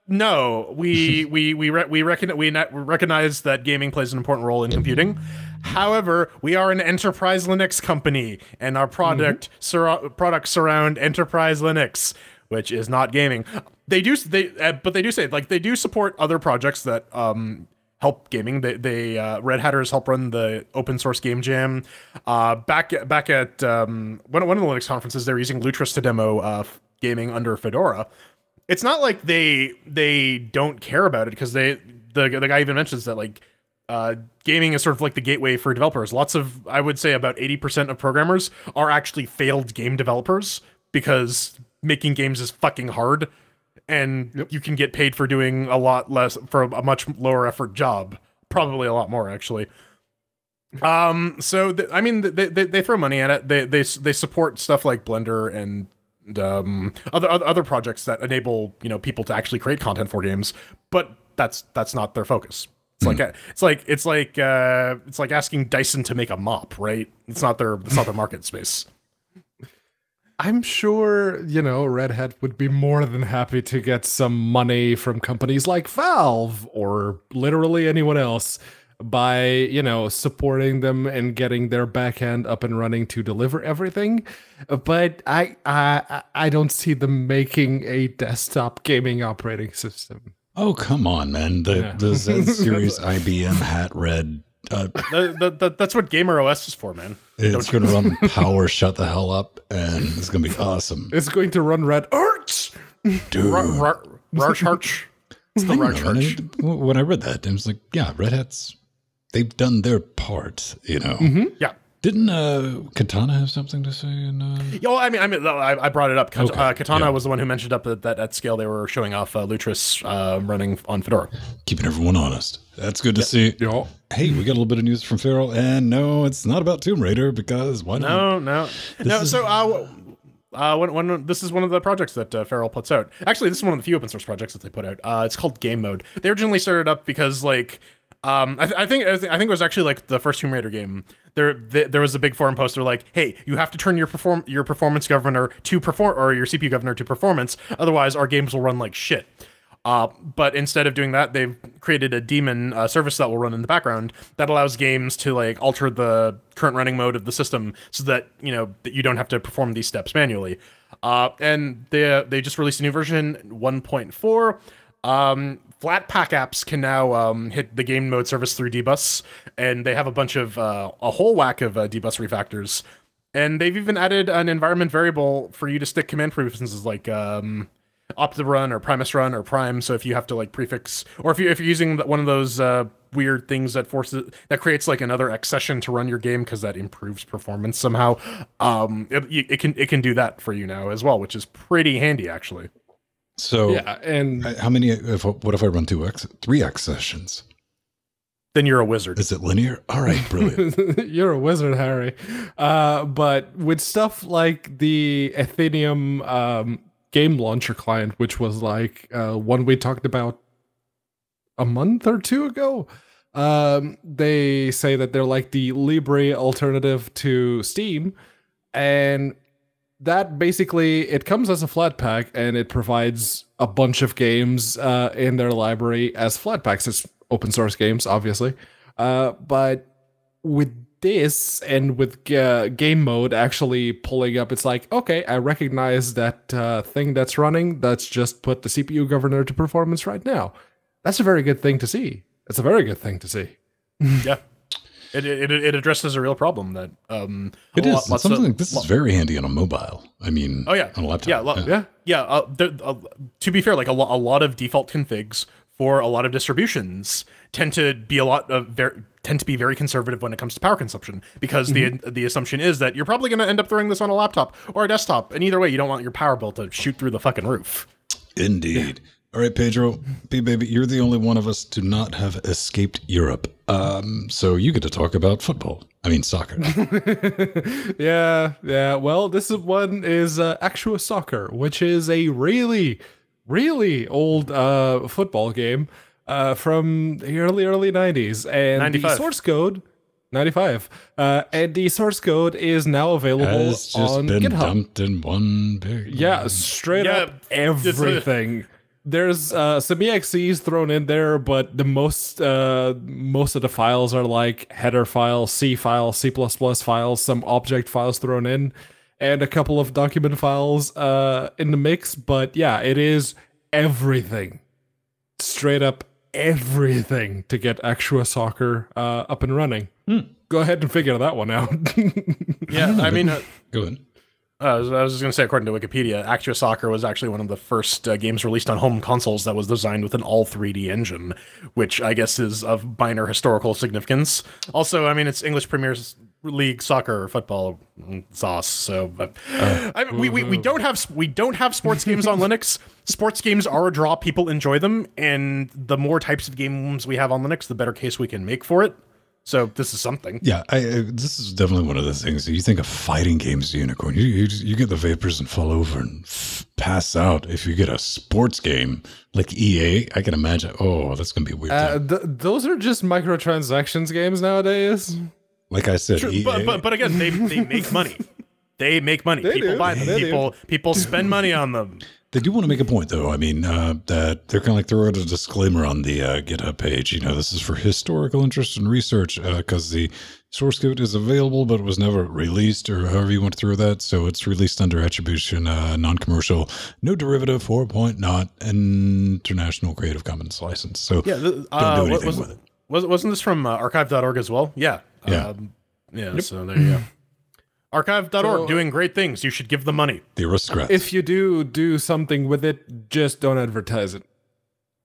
No, we *laughs* we we re- we reckon we recognize that gaming plays an important role in computing. However, we are an enterprise Linux company, and our product sur- products surround enterprise Linux, which is not gaming. They do they, uh, but they do say like they do support other projects that um help gaming. They they uh, Red Hatters help run the open source game jam. Uh, back back at um one one of the Linux conferences, they're using Lutris to demo uh gaming under Fedora it's not like they they don't care about it because they the the guy even mentions that like uh, gaming is sort of like the gateway for developers. Lots of I would say about eighty percent of programmers are actually failed game developers because making games is fucking hard, and you can get paid for doing a lot less for a much lower effort job, probably a lot more actually. Um. So th- I mean, they, they they throw money at it. They they they support stuff like Blender and um, other other other projects that enable you know people to actually create content for games, but that's that's not their focus. It's like it's like it's like uh, it's like asking Dyson to make a mop, right? It's not their it's not their market space. I'm sure, you know, Red Hat would be more than happy to get some money from companies like Valve or literally anyone else by, you know, supporting them and getting their backend up and running to deliver everything. But I I I don't see them making a desktop gaming operating system. Oh come on, man! The Yeah. the Z *laughs* Series IBM hat red. Uh, That- that- that- that's what GamerOS is for, man. it's going to run *laughs* power shut the hell up, and it's going to be awesome, It's going to run Red Arch. dude. Rarcharch. It's the I know, Rarcharch. and I- when I read that, I was like, yeah, Red Hat's they've done their part, you know. Yeah. Didn't uh, Katana have something to say? In, uh... Yo, I mean, I mean, I, I brought it up. 'cause, Okay, Uh, Katana yeah. was the one who mentioned up that, that at scale they were showing off uh, Lutris uh, running on Fedora. Keeping everyone honest. That's good to see. Yo. Hey, we got a little bit of news from Feral, and no, it's not about Tomb Raider because why not? No, no, no. is- So, uh, uh, when, when this is one of the projects that uh, Feral puts out. Actually, this is one of the few open source projects that they put out. Uh, it's called Game Mode. They originally started up because like. Um, I, th- I think I think it was actually like the first Tomb Raider game. There, th- there was a big forum poster like, "Hey, you have to turn your perform your performance governor to perform or your CPU governor to performance, otherwise our games will run like shit." Uh, but instead of doing that, they've created a daemon uh, service that will run in the background that allows games to like alter the current running mode of the system so that you know that you don't have to perform these steps manually. Uh, and they they just released a new version 1.4. Um, Flatpak apps can now um, hit the game mode service through dbus, and they have a bunch of uh, a whole whack of uh, dbus refactors. And they've even added an environment variable for you to stick command prefixes like um, OptiRun or Primus Run or Prime. So if you have to like prefix, or if you if you're using one of those uh, weird things that forces that creates like another X session to run your game because that improves performance somehow, um, it, it can it can do that for you now as well, which is pretty handy actually. So, Yeah, and how many? If what if I run two X, three X sessions? Then you're a wizard. Is it linear? All right, brilliant. *laughs* You're a wizard, Harry. Uh, but with stuff like the Athenaeum um, game launcher client, which was like uh, one we talked about a month or two ago, um, they say that they're like the Libre alternative to Steam. And that basically it comes as a Flatpak and it provides a bunch of games uh, in their library as Flatpaks. It's open source games, obviously. Uh, but with this and with uh, game mode actually pulling up, it's like, okay, I recognize that uh, thing that's running. Let's just put the CPU governor to performance right now. That's a very good thing to see. That's a very good thing to see. *laughs* yeah. It, it, it addresses a real problem that um It is lot- lots of- something. this is very handy on a mobile. I mean, Oh yeah, on a laptop. Yeah, lo- Yeah. yeah. Uh, there, uh, to be fair, like a, lo- a lot of default configs for a lot of distributions tend to be a lot of very tend to be very conservative when it comes to power consumption because the the assumption is that you're probably going to end up throwing this on a laptop or a desktop, and either way, you don't want your power bill to shoot through the fucking roof. Indeed. All right, Pedro, P baby, you're the only one of us to not have escaped Europe. Um, so you get to talk about football. I mean soccer. *laughs* yeah, yeah. Well, this one is uh, Actua Soccer, which is a really, really old uh, football game uh, from the early early nineties, and 95. the source code. 95 uh, and the source code is now available Has just on been github dumped in one big. yeah straight Yeah, up everything there's uh, some exes thrown in there but the most uh, most of the files are like header files c files c++ files some object files thrown in and a couple of document files uh, in the mix but yeah it is everything straight up everything to get Actua Soccer uh, up and running. Go ahead and figure that one out. *laughs* Yeah, I mean. Uh, Go ahead. Uh, I was- just going to say, according to Wikipedia, Actua Soccer was actually one of the first uh, games released on home consoles that was designed with an all 3D engine, which I guess is of minor historical significance. Also, I mean, it's English Premier League soccer football mm, sauce. So, but, I mean, we, we, we don't have we don't have sports games on Linux. Sports games are a draw; people enjoy them, and the more types of games we have on Linux, the better case we can make for it. So, this is something. Yeah, I, I, this is definitely one of the things. You think of fighting games, unicorn. You, you you get the vapors and fall over and f- pass out. If you get a sports game like EA, I can imagine. Oh, that's gonna be weird. uh, th- those are just microtransactions games nowadays. Like I said, E EA. But, but but again, they they make money. *laughs* they make money. They people do. buy them. They do. people people spend money on them. They do want to make a point, though. I mean, uh, that they're kind of like throw out a disclaimer on the uh, GitHub page. You know, this is for historical interest and research because the source code is available, but it was never released, or however you want to throw that. So it's released under attribution, uh, non-commercial, no derivative, four point not international Creative Commons license. So Yeah, the, don't uh, do anything wasn't, with it. was, wasn't this from uh, archive.org as well? Yeah. Yeah. Um, yeah, so there you go. Archive.org So- doing great things. You should give them money. The aristocrats. If you do do something with it, just don't advertise it.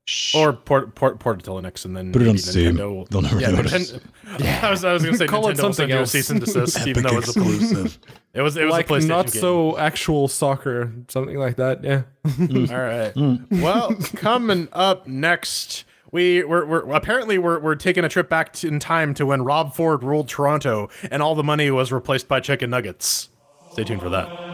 Shh. Or port port port it to Linux and then Put it on maybe Steam. Nintendo will- They'll never yeah, notice. Nintendo, *laughs* I was I was gonna say Call it Nintendo will send something you else. cease and desist, *laughs* even though it was a exclusive. it was it was like a PlayStation not game. so actual soccer, something like that. Yeah. *laughs* All right. Hmm. Well, coming up next, we we're, we're apparently we're we're taking a trip back to, in time to when Rob Ford ruled Toronto and all the money was replaced by chicken nuggets. Stay tuned for that.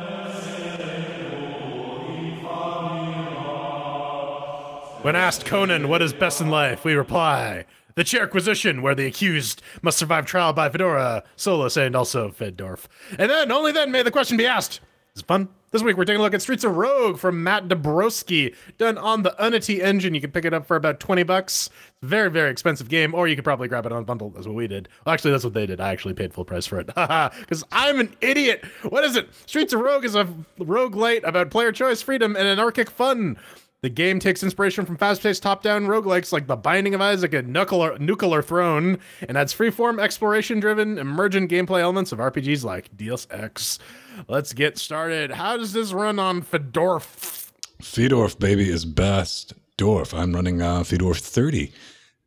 When asked Conan what is best in life, we reply. The Chairquisition, where the accused must survive trial by Fedora, Solus, and also Fedorf. And then, only then, may the question be asked. It's fun. This week, we're taking a look at Streets of Rogue from Matt Dabrowski, done on the Unity engine. You can pick it up for about 20 bucks. Very, very expensive game, or you could probably grab it on a bundle. That's what we did. Well, actually, that's what they did. I actually paid full price for it. *laughs* Because I'm an idiot. What is it? Streets of Rogue is a roguelite about player choice, freedom, and anarchic fun. The game takes inspiration from fast-paced top-down roguelikes like The Binding of Isaac and Nuclear, Nuclear Throne, and adds freeform, exploration-driven, emergent gameplay elements of RPGs like Deus Ex. Let's get started. How does this run on Fedora? Fedorf, baby, is best. Dorf. I'm running uh, Fedorf 30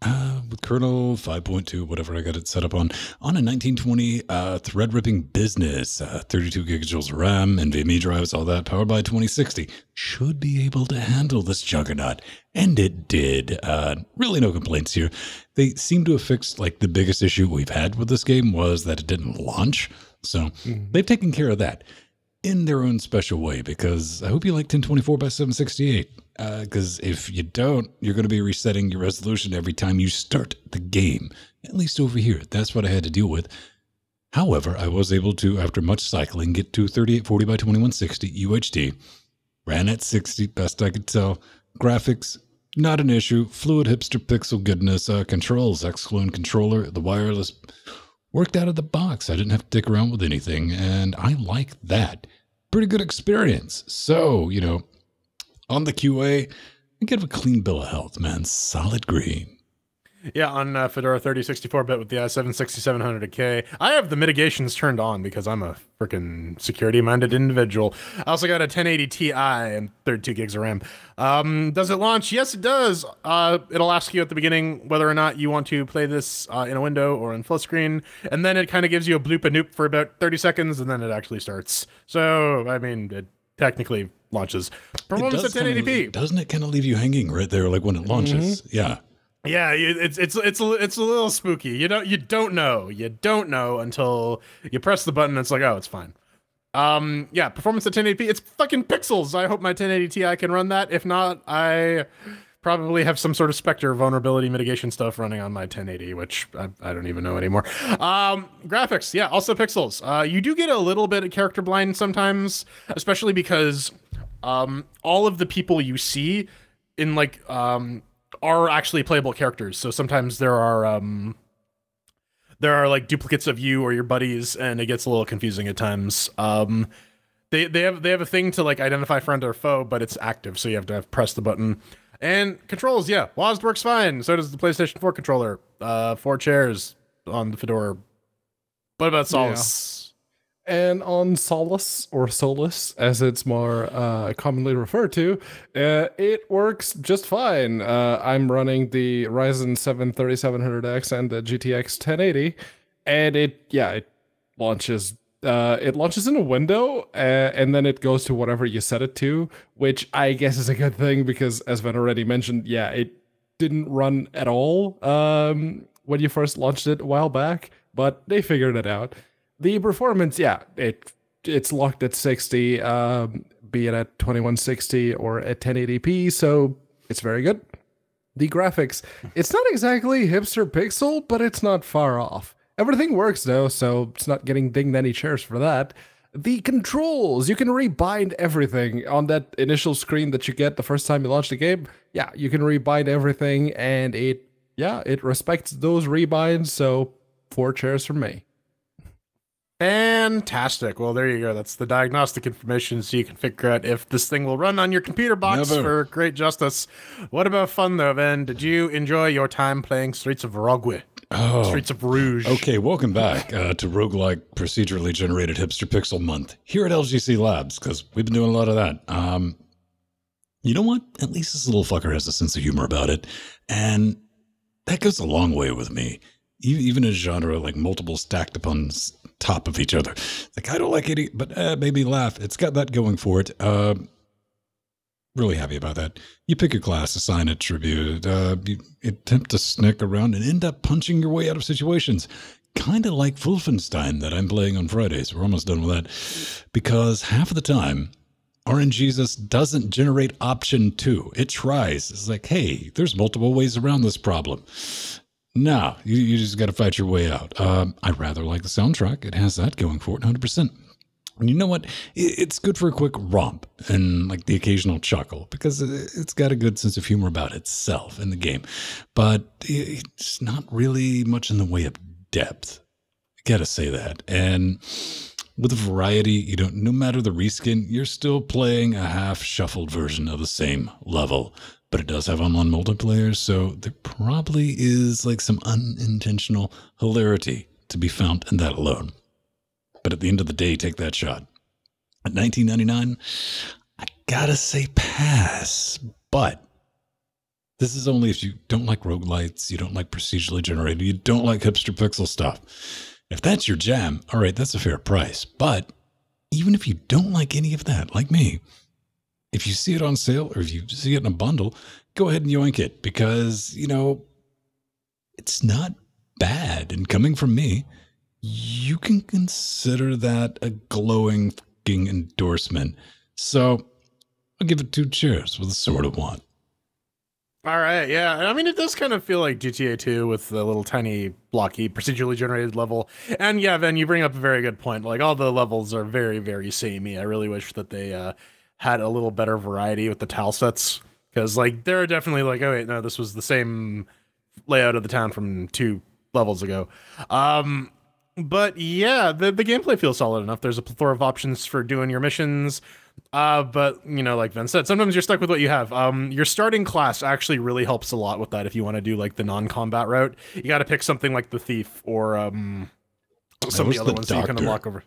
uh, with kernel 5.2, whatever I got it set up on, on a 1920 uh, thread ripping business. Uh, 32 gigajoules of RAM, NVMe drives, all that, powered by 2060. Should be able to handle this juggernaut. And it did. Uh, really, no complaints here. They seem to have fixed, like, the biggest issue we've had with this game was that it didn't launch. So they've taken care of that in their own special way because I hope you like 1024 by 768. Because if you don't, you're going to be resetting your resolution every time you start the game. At least over here, that's what I had to deal with. However, I was able to, after much cycling, get to 3840 by 2160 UHD. Ran at 60, best I could tell. Graphics, not an issue. Fluid hipster pixel goodness. Uh, controls, Xclone controller, the wireless worked out of the box. I didn't have to dick around with anything, and I like that. Pretty good experience. So, you know, on the QA, I give a clean bill of health, man. Solid green. Yeah, on uh, Fedora 3064 bit with the i7 6700K. I have the mitigations turned on because I'm a freaking security minded individual. I also got a 1080 Ti and 32 gigs of RAM. Um, does it launch? Yes, it does. Uh, it'll ask you at the beginning whether or not you want to play this uh, in a window or in full screen, and then it kind of gives you a bloop a noop for about 30 seconds, and then it actually starts. So, I mean, it technically launches. Performance at kinda- doesn't it kind of leave you hanging right there, like when it launches? Yeah. Yeah, it's it's it's a, it's a little spooky. You don't you don't know. You don't know until you press the button. It's like, oh, it's fine. Um, yeah, performance at 1080p. It's fucking pixels. I hope my 1080 Ti can run that. If not, I probably have some sort of Spectre vulnerability mitigation stuff running on my 1080, which I, I don't even know anymore. Um, graphics, yeah, also pixels. Uh, you do get a little bit of character blind sometimes, especially because um, all of the people you see in like um are actually playable characters. So sometimes there are um there are like duplicates of you or your buddies and it gets a little confusing at times. Um they they have they have a thing to like identify friend or foe, but it's active, so you have to have press the button. And controls, yeah, WASD works fine. So does the PlayStation 4 controller. Uh four chairs on the Fedora. What about Solus? And on Solus or Solus, as it's more uh, commonly referred to, uh, it works just fine. Uh, I'm running the Ryzen 7 3700X and the GTX 1080, and it yeah it launches. Uh, it launches in a window, uh, and then it goes to whatever you set it to, which I guess is a good thing because, as Van already mentioned, yeah, it didn't run at all um, when you first launched it a while back, but they figured it out. The performance, yeah, it it's locked at 60, um, be it at 2160 or at 1080p, so it's very good. The graphics, it's not exactly hipster pixel, but it's not far off. Everything works though, so it's not getting dinged any chairs for that. the controls. You can rebind everything on that initial screen that you get the first time you launch the game. Yeah, you can rebind everything, and it yeah it respects those rebinds. So four chairs from me. Fantastic. Well, there you go. That's the diagnostic information so you can figure out if this thing will run on your computer box Never. for great justice. What about fun, though, Venn? Did you enjoy your time playing Streets of Rogue? Oh, Streets of Rouge? okay. Welcome back uh, to roguelike procedurally generated hipster pixel month here at LGC Labs because we've been doing a lot of that. Um, you know what? At least this little fucker has a sense of humor about it, and that goes a long way with me. Even a genre like multiple stacked upon top of each other. Like I don't like it, but uh, maybe laugh. It's got that going for it. Uh, really happy about that. You pick a class, assign a tribute, uh, attempt to sneak around and end up punching your way out of situations. Kind of like Wolfenstein that I'm playing on Fridays. We're almost done with that. Because half of the time, RNGesus doesn't generate option two. It tries. It's like, hey, there's multiple ways around this problem. No, you, you just got to fight your way out. Um, I rather like the soundtrack. It has that going for it 100%. And you know what? It's good for a quick romp and like the occasional chuckle because it- it's got a good sense of humor about itself in the game. But it's not really much in the way of depth. I gotta say that. And with a variety, you don't, no matter the reskin, you're still playing a half shuffled version of the same level. But it does have online multiplayer, so there probably is like some unintentional hilarity to be found in that alone. But at the end of the day, take that shot. At 1999, I gotta say pass. But this is only if you don't like roguelites, you don't like procedurally generated, you don't like hipster pixel stuff. If that's your jam, all right, that's a fair price. But even if you don't like any of that, like me, if you see it on sale or if you see it in a bundle, go ahead and yoink it because, you know, it's not bad. And coming from me, you can consider that a glowing fucking endorsement. So I'll give it two cheers with a sword of one. All right, yeah. I mean, it does kind of feel like GTA 2 with the little tiny, blocky, procedurally generated level. And yeah, Venn, you bring up a very good point. Like, all the levels are very, very samey. I really wish that they uh, had a little better variety with the tile sets. Because, like, there are definitely, like, oh, wait, no, this was the same layout of the town from two levels ago. Um, but yeah, the, the gameplay feels solid enough. There's a plethora of options for doing your missions. Uh, but you know, like Venn said, sometimes you're stuck with what you have. Um, your starting class actually really helps a lot with that. If you want to do like the non-combat route, you got to pick something like the thief or um, some of the other the ones that you can unlock over.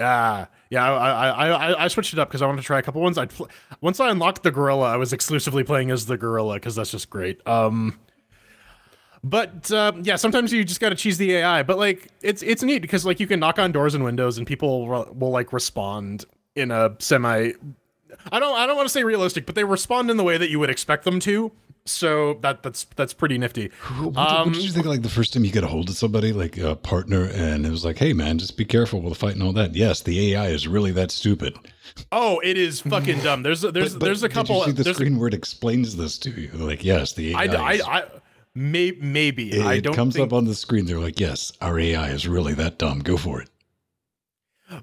Yeah, yeah. I I I, I switched it up because I wanted to try a couple ones. I pl- once I unlocked the gorilla, I was exclusively playing as the gorilla because that's just great. Um, but uh, yeah, sometimes you just gotta cheese the AI. But like, it's it's neat because like you can knock on doors and windows, and people will, will like respond in a semi. I don't I don't want to say realistic, but they respond in the way that you would expect them to. So that that's that's pretty nifty. What, what Um, did you think like the first time you get a hold of somebody, like a partner, and it was like, hey man, just be careful with the fight and all that? Yes, the AI is really that stupid. Oh, it is fucking *laughs* dumb. There's a, there's But- but there's a couple. did you see the screen where it explains this to you? Like, yes, the AI. I, is- I, I may, maybe it, I don't comes think, up on the screen. They're like, yes, our AI is really that dumb. Go for it.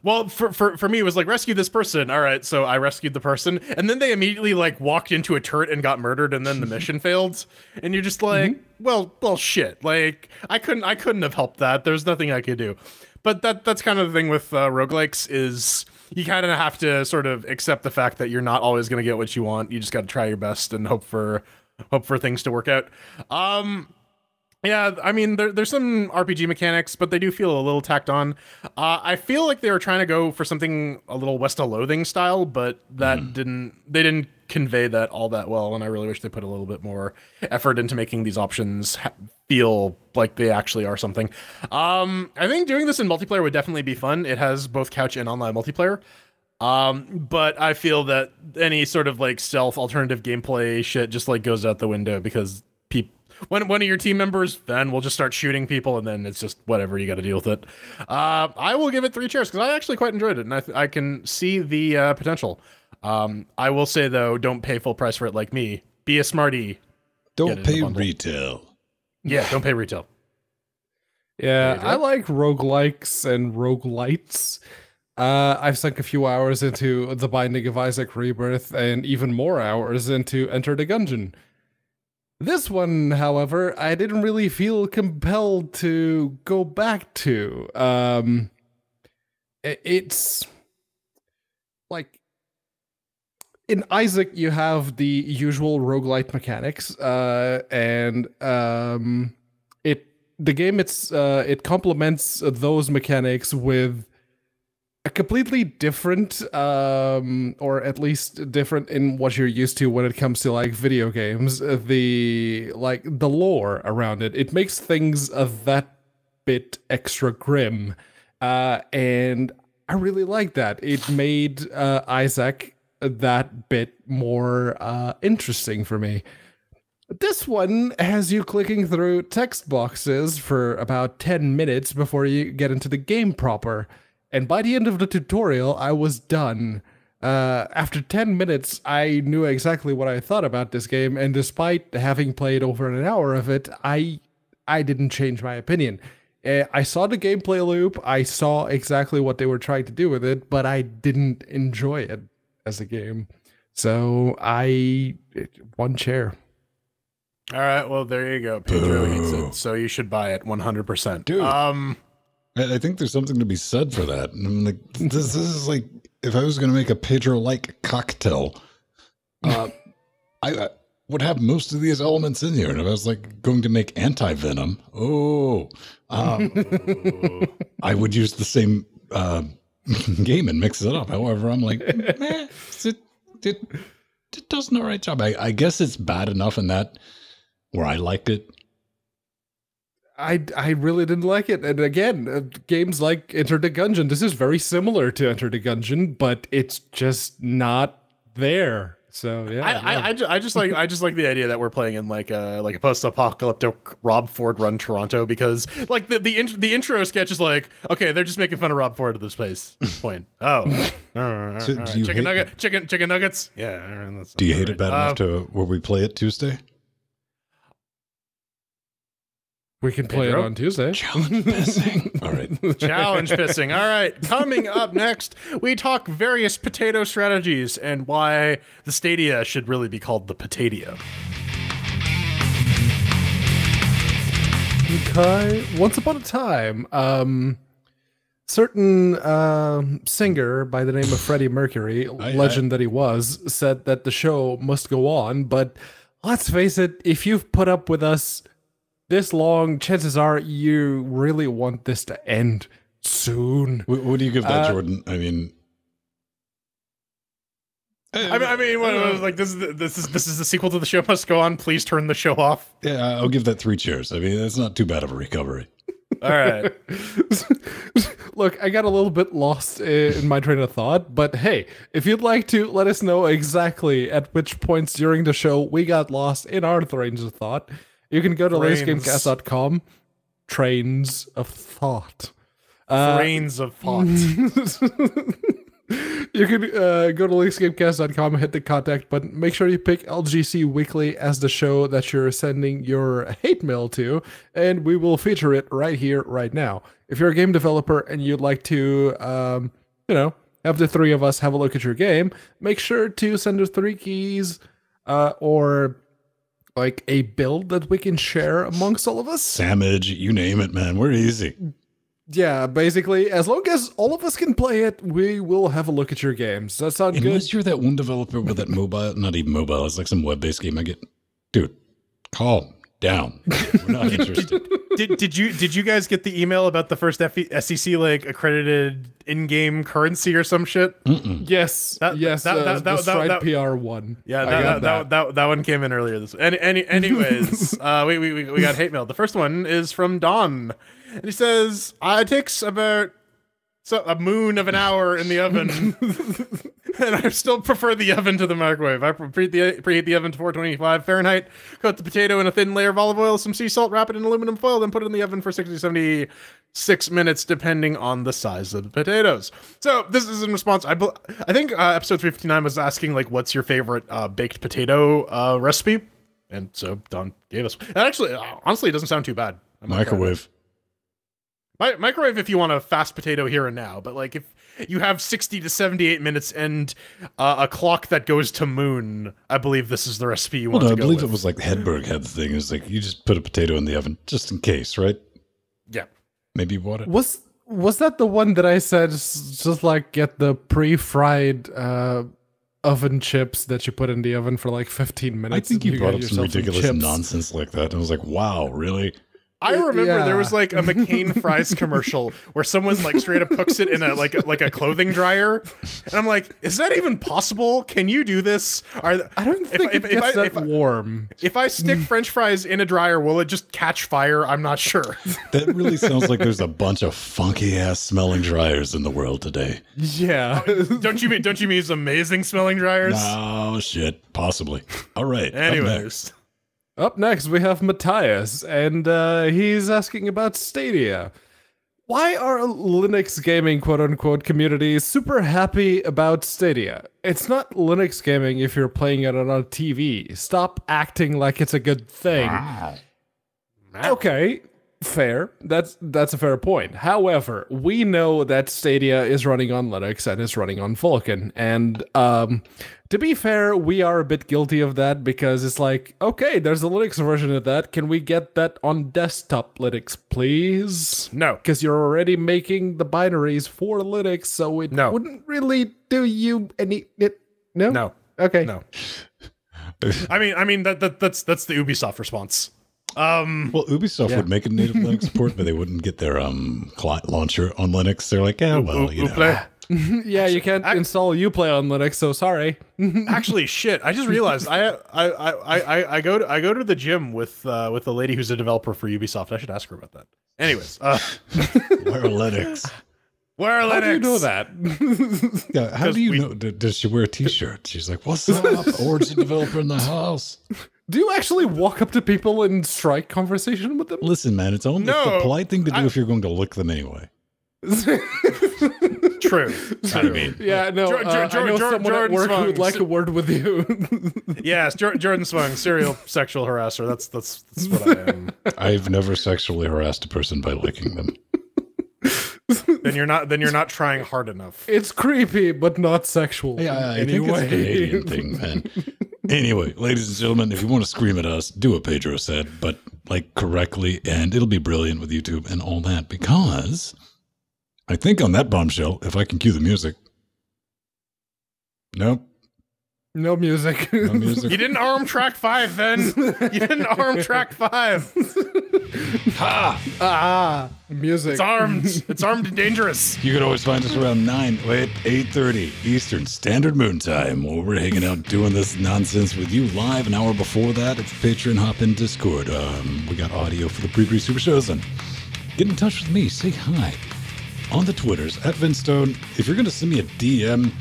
Well, for, for for me, it was like rescue this person. All right, so I rescued the person, and then they immediately like walked into a turret and got murdered, and then the *laughs* mission failed. And you're just like, well, well, shit. Like I couldn't, I couldn't have helped that. There's nothing I could do. But that that's kind of the thing with uh, roguelikes is you kind of have to sort of accept the fact that you're not always going to get what you want. You just got to try your best and hope for hope for things to work out. Um, yeah, I mean, there, there's some RPG mechanics, but they do feel a little tacked on. Uh, I feel like they were trying to go for something a little West of Loathing style, but that didn't they didn't convey that all that well, and I really wish they put a little bit more effort into making these options ha- feel like they actually are something. Um, I think doing this in multiplayer would definitely be fun. It has both couch and online multiplayer. Um, but I feel that any sort of like stealth alternative gameplay shit just like goes out the window because peop when one of your team members then we'll just start shooting people and then it's just whatever you got to deal with it. Uh, I will give it three chairs because I actually quite enjoyed it and I, th- I can see the uh, potential. Um, I will say though, don't pay full price for it like me. Be a smarty. Don't Get it in a pay retail. Yeah, don't pay retail. Yeah, There I go. like roguelikes and roguelites. Uh, I've sunk a few hours into The Binding of Isaac Rebirth and even more hours into Enter the Gungeon. This one, however, I didn't really feel compelled to go back to. Um, it's like in Isaac, you have the usual roguelite mechanics, uh, and um, it the game it's uh, it complements those mechanics with a completely different um or at least different in what you're used to when it comes to like video games the like the lore around it. It makes things a that bit extra grim uh and i really like that. It made uh isaac that bit more uh interesting for me. This one has you clicking through text boxes for about 10 minutes before you get into the game proper and by the end of the tutorial, I was done. Uh, after 10 minutes, I knew exactly what I thought about this game, and despite having played over an hour of it, I I didn't change my opinion. Uh, I saw the gameplay loop, I saw exactly what they were trying to do with it, but I didn't enjoy it as a game. So I one chair. All right, well there you go. Pedro hates it, so you should buy it 100%. Dude. Um I think there's something to be said for that. I'm like, this, this is like if I was going to make a Pedro like cocktail, uh, I, I would have most of these elements in here. And if I was like going to make anti venom, oh, um, I would use the same uh, *laughs* game and mix it up. However, I'm like, *laughs* it, it, it does all right job. I, I guess it's bad enough in that where I liked it. I I really didn't like it. And again, uh, games like Enter the Gungeon, this is very similar to Enter the Gungeon, but it's just not there. So yeah, I, no. I, I, ju- I just like I just like the idea that we're playing in like a like a post-apocalyptic Rob Ford run Toronto because like the the, int- the intro sketch is like okay they're just making fun of Rob Ford at this place point *laughs* oh all right, all right, So all right. do you chicken hate- nugget chicken chicken nuggets yeah all right, that's- Do you hate right. it bad Uh, enough to where we play it Tuesday? We can play Pedro? it on Tuesday. Challenge missing. *laughs* All right. *laughs* Challenge pissing. All right. Coming up next, we talk various potato strategies and why the Stadia should really be called the potadia. Okay. Once upon a time, um, certain um singer by the name of Freddie Mercury, I- legend that he was, said that the show must go on. But let's face it, if you've put up with us this long, chances are you really want this to end soon. What, what do you give that, Uh, Jordan? I mean, I mean, I mean, what, what, like this is the, this is this is the sequel to the show *laughs* must go on. Please turn the show off. yeah, I'll give that three cheers. I mean, that's not too bad of a recovery. *laughs* All right. *laughs* Look, I got a little bit lost in my train of thought, but hey, if you'd like to let us know exactly at which points during the show we got lost in our trains of thought, you can go to Trains. linuxgamecast.com. Trains of thought. Uh, Brains of thought. *laughs* you can uh, go to linuxgamecast.com, hit the contact button. Make sure you pick LGC Weekly as the show that you're sending your hate mail to, and we will feature it right here, right now. If you're a game developer and you'd like to, um, you know, have the three of us have a look at your game, make sure to send us three keys uh, or like a build that we can share amongst all of us. Samage, you name it, man. We're easy. Yeah, basically, as long as all of us can play it, we will have a look at your games. Does that sound good? Unless you're that one developer with that mobile, not even mobile, it's like some web based game. I get, dude, calm down. *laughs* We're not interested. did did you did you guys get the email about the first F- SEC like accredited in-game currency or some shit? Yes, That- yes, that- uh, that- the that- Stride that- PR one. Yeah, that, that, that, that, that one came in earlier this any, any *laughs* anyways, uh we, we we- we got hate mail. The first one is from Don. And he says, uh, it takes about so a moon of an hour in the oven. *laughs* and I still prefer the oven to the microwave. I preheat the preheat the oven to 425 Fahrenheit. Coat the potato in a thin layer of olive oil, some sea salt, wrap it in aluminum foil, then put it in the oven for 60 76 minutes, depending on the size of the potatoes. So this is in response. I I think uh, episode 359 was asking like, what's your favorite uh, baked potato uh, recipe? And so Don gave us. And actually, uh, honestly, it doesn't sound too bad. I might try it. Microwave. Mi- microwave if you want a fast potato here and now, but like if you have 60 to 78 minutes and uh, a clock that goes to moon, I believe this is the recipe you Well, want no, to I go believe with. it was like Hedberg had the thing. It was like you just put a potato in the oven just in case, right? Yeah. Maybe you bought it. Was was that the one that I said just like get the pre-fried uh, oven chips that you put in the oven for like 15 minutes? I think and you brought up some ridiculous chips? nonsense like that. And I was like, wow, really? I remember there was like a McCain fries *laughs* commercial where someone like straight up cooks it in a like like a clothing dryer, and I'm like, is that even possible? Can you do this? Are I don't think if- it if gets I- that if I- warm. if I stick *laughs* French fries in a dryer, will it just catch fire? I'm not sure. That really sounds like there's a bunch of funky ass smelling dryers in the world today. Yeah. Oh, don't you mean don't you mean it's amazing smelling dryers? Oh shit, possibly. All right. Anyways, Up next, we have Matthias, and uh, he's asking about Stadia. Why are Linux gaming quote unquote communities super happy about Stadia? It's not Linux gaming if you're playing it on a TV. Stop acting like it's a good thing. Okay, fair. That's that's a fair point. However, we know that Stadia is running on Linux and is running on Vulkan, and um, to be fair, we are a bit guilty of that because it's like, okay, there's a Linux version of that. Can we get that on desktop Linux, please? no. Because you're already making the binaries for Linux, so it No. wouldn't really do you any. It, no, No. Okay, No. *laughs* I mean, I mean that, that that's that's the Ubisoft response. Um, Well, Ubisoft would make a native Linux *laughs* support, but they wouldn't get their um client launcher on Linux. They're like, yeah, well, you know. Uplay. *laughs* yeah, you can't install UPlay on Linux, so sorry. *laughs* Actually, shit! I just realized I I, I, I, I go to I go to the gym with uh, with a lady who's a developer for Ubisoft. I should ask her about that. Anyways, uh, Wear Linux. where How do you know that? Yeah, how 'Cause do you we- know? Does she wear a T-shirt? She's like, "What's up, Origin developer in the house?" Do you actually walk up to people and strike conversation with them? Listen, man, it's only No, it's the polite thing to do I- if you're going to lick them anyway. *laughs* True. I mean, Yeah, no, Jor- uh, Jor- I know Jor- someone at Jordan work who would like a word with you. *laughs* Yes, Jor- Jordan Swung, serial sexual harasser. That's that's that's what I am. *laughs* I've never sexually harassed a person by licking them. then you're not then you're not trying hard enough. it's creepy, but not sexual. Yeah, I in think it's a way. Canadian thing, man. Anyway, ladies and gentlemen, if you want to scream at us, do what Pedro said, but like correctly, and it'll be brilliant with YouTube and all that. Because I think on that bombshell, if I can cue the music. Nope, No music. no music. *laughs* You didn't arm track five, then. You didn't arm track five. *laughs* ha! ah, music. It's armed. It's armed and dangerous. You can always find us around 9, wait, 8.30 Eastern Standard Moon Time, where we're hanging out doing this nonsense with you live. An hour before that, it's Patreon, hop in Discord. Um, we got audio for the pre-pre super shows. And get in touch with me. Say hi. On the Twitters, at VennStone. If you're going to send me a DM,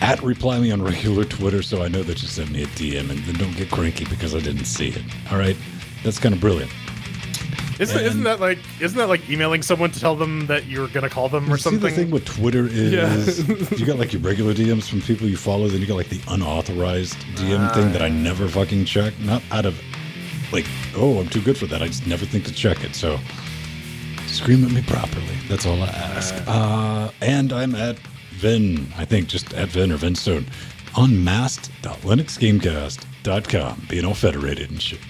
at reply me on regular Twitter so I know that you sent me a DM and then don't get cranky because I didn't see it. All right? That's kind of brilliant. Isn't, isn't that like isn't that like emailing someone to tell them that you're gonna call them or See the thing with Twitter is Yeah. *laughs* you got like your regular DMs from people you follow, then you got like the unauthorized DM thing that I never fucking check. Not out of like, oh, I'm too good for that. I just never think to check it. So scream at me properly. That's all I ask. Uh, and I'm at Venn, I think just at Vin or VennStone on mast.linuxgamecast.com, being all federated and shit.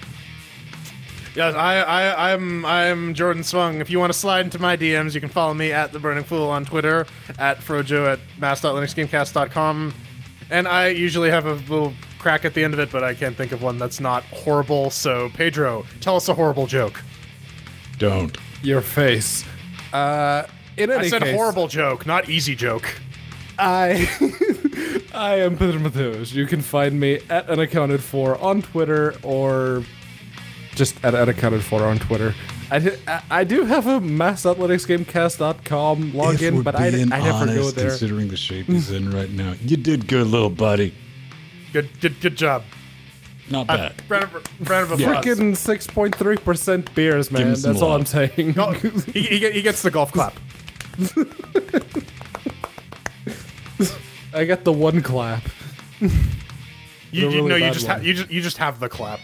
Yes, I, I, I'm, I'm Jordan Swung. If you want to slide into my DMs, you can follow me at the Burning Fool on Twitter, at Frojo at mast.linuxgamecast.com, and I usually have a little crack at the end of it, but I can't think of one that's not horrible. So, Pedro, tell us a horrible joke. Don't. Your face. Uh, in any I said case, horrible joke, not easy joke. I *laughs* I am Pedro Mateus. You can find me at unaccounted for on Twitter or just at unaccounted for on Twitter. I, di- I- I do have a mast.linuxgamecast.com If login, we're but I, I being never honest, go there. considering the shape he's in right now, you did good, little buddy. Good, good, good job. Not uh, bad. Round of, round of applause. Freaking 6.3% beers, man. him some That's all. I'm saying. He, he, he gets the golf clap. *laughs* I got the one clap. You, you really know, you just, one. ha- you just you just have the clap.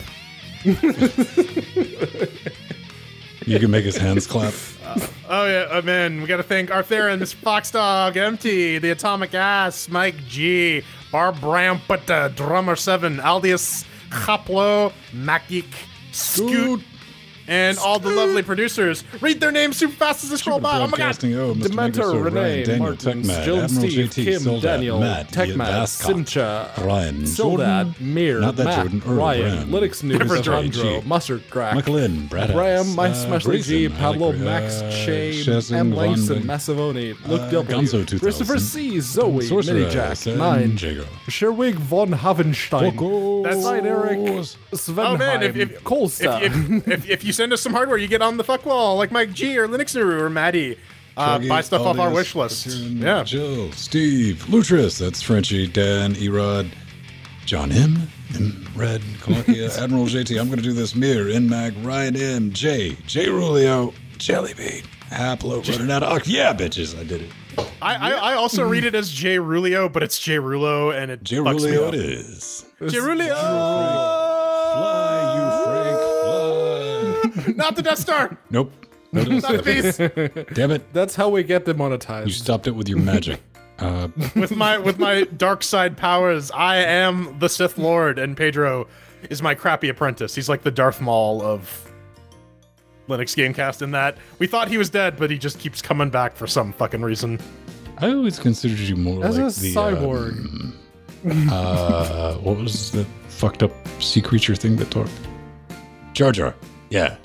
You can make his hands clap. Uh, oh yeah, oh man, we gotta thank Arthur and this Foxdog, Empty, the Atomic Ass, Mike G, Barb Bramputta, Drummer Seven, Aldius, Haplo, Makik, Scoot, and all the lovely producers. Read their names super fast as I scroll by. Oh my god! Oh, Mr. Dementor, Megasaur, Renee, Ryan, Daniel, Martins, Techmat, Jill, Admiral Steve, JT, Kim, Soldat, Daniel, Matt, Techmat, Simcha, Ryan, Soldad, Jordan, Mir, not that Matt, Jordan, Earl Ryan, Graham, Linux News, Alejandro, Mustard Crack, McLean, Brad Bram, X, My uh, Smashley G, Pablo, Alec, Max, uh, Shane, M. Von Langston, Massavoni, Luke uh, W, Gonzo Christopher C, Zoe, Sorcerer, Minijack, Sam Nine, Sherwig von Havenstein, That's- Stein Eric, Svenheim, Oh man, if if, Colsta. if, if, if, if you send us some hardware, you get on the fuck wall like Mike G or Linux Nuru or Maddie. Uh, buy stuff off our wish list. Veteran, Yeah. Jill, Steve, Lutris, that's Frenchie, Dan, Erod, John M, M Red, Columbia, *laughs* Admiral JT, I'm gonna do this, Mir, Nmag, Ryan M, J, J Rulio, Jellybean, Haplo, running out of, yeah, bitches, I did it. I, I, I also read it as J Rulio, but it's J Rulo, and it J Rulio it is. J Rulio, *laughs* not the Death Star, Nope. No, no, not the beast. Damn it. That's how we get demonetized. You stopped it with your magic. *laughs* Uh, with my with my dark side powers, I am the Sith Lord, and Pedro is my crappy apprentice. He's like the Darth Maul of Linux Gamecast. In that we thought he was dead, but he just keeps coming back for some fucking reason. I always considered you more As like a the cyborg. um, uh, what was the fucked up sea creature thing that talked? Jar Jar. Yeah.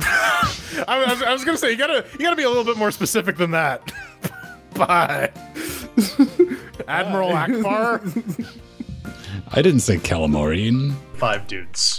*laughs* I, was, I was gonna say you gotta you gotta be a little bit more specific than that. *laughs* Bye, *laughs* Admiral Ackbar. I didn't say calamari. Five dudes.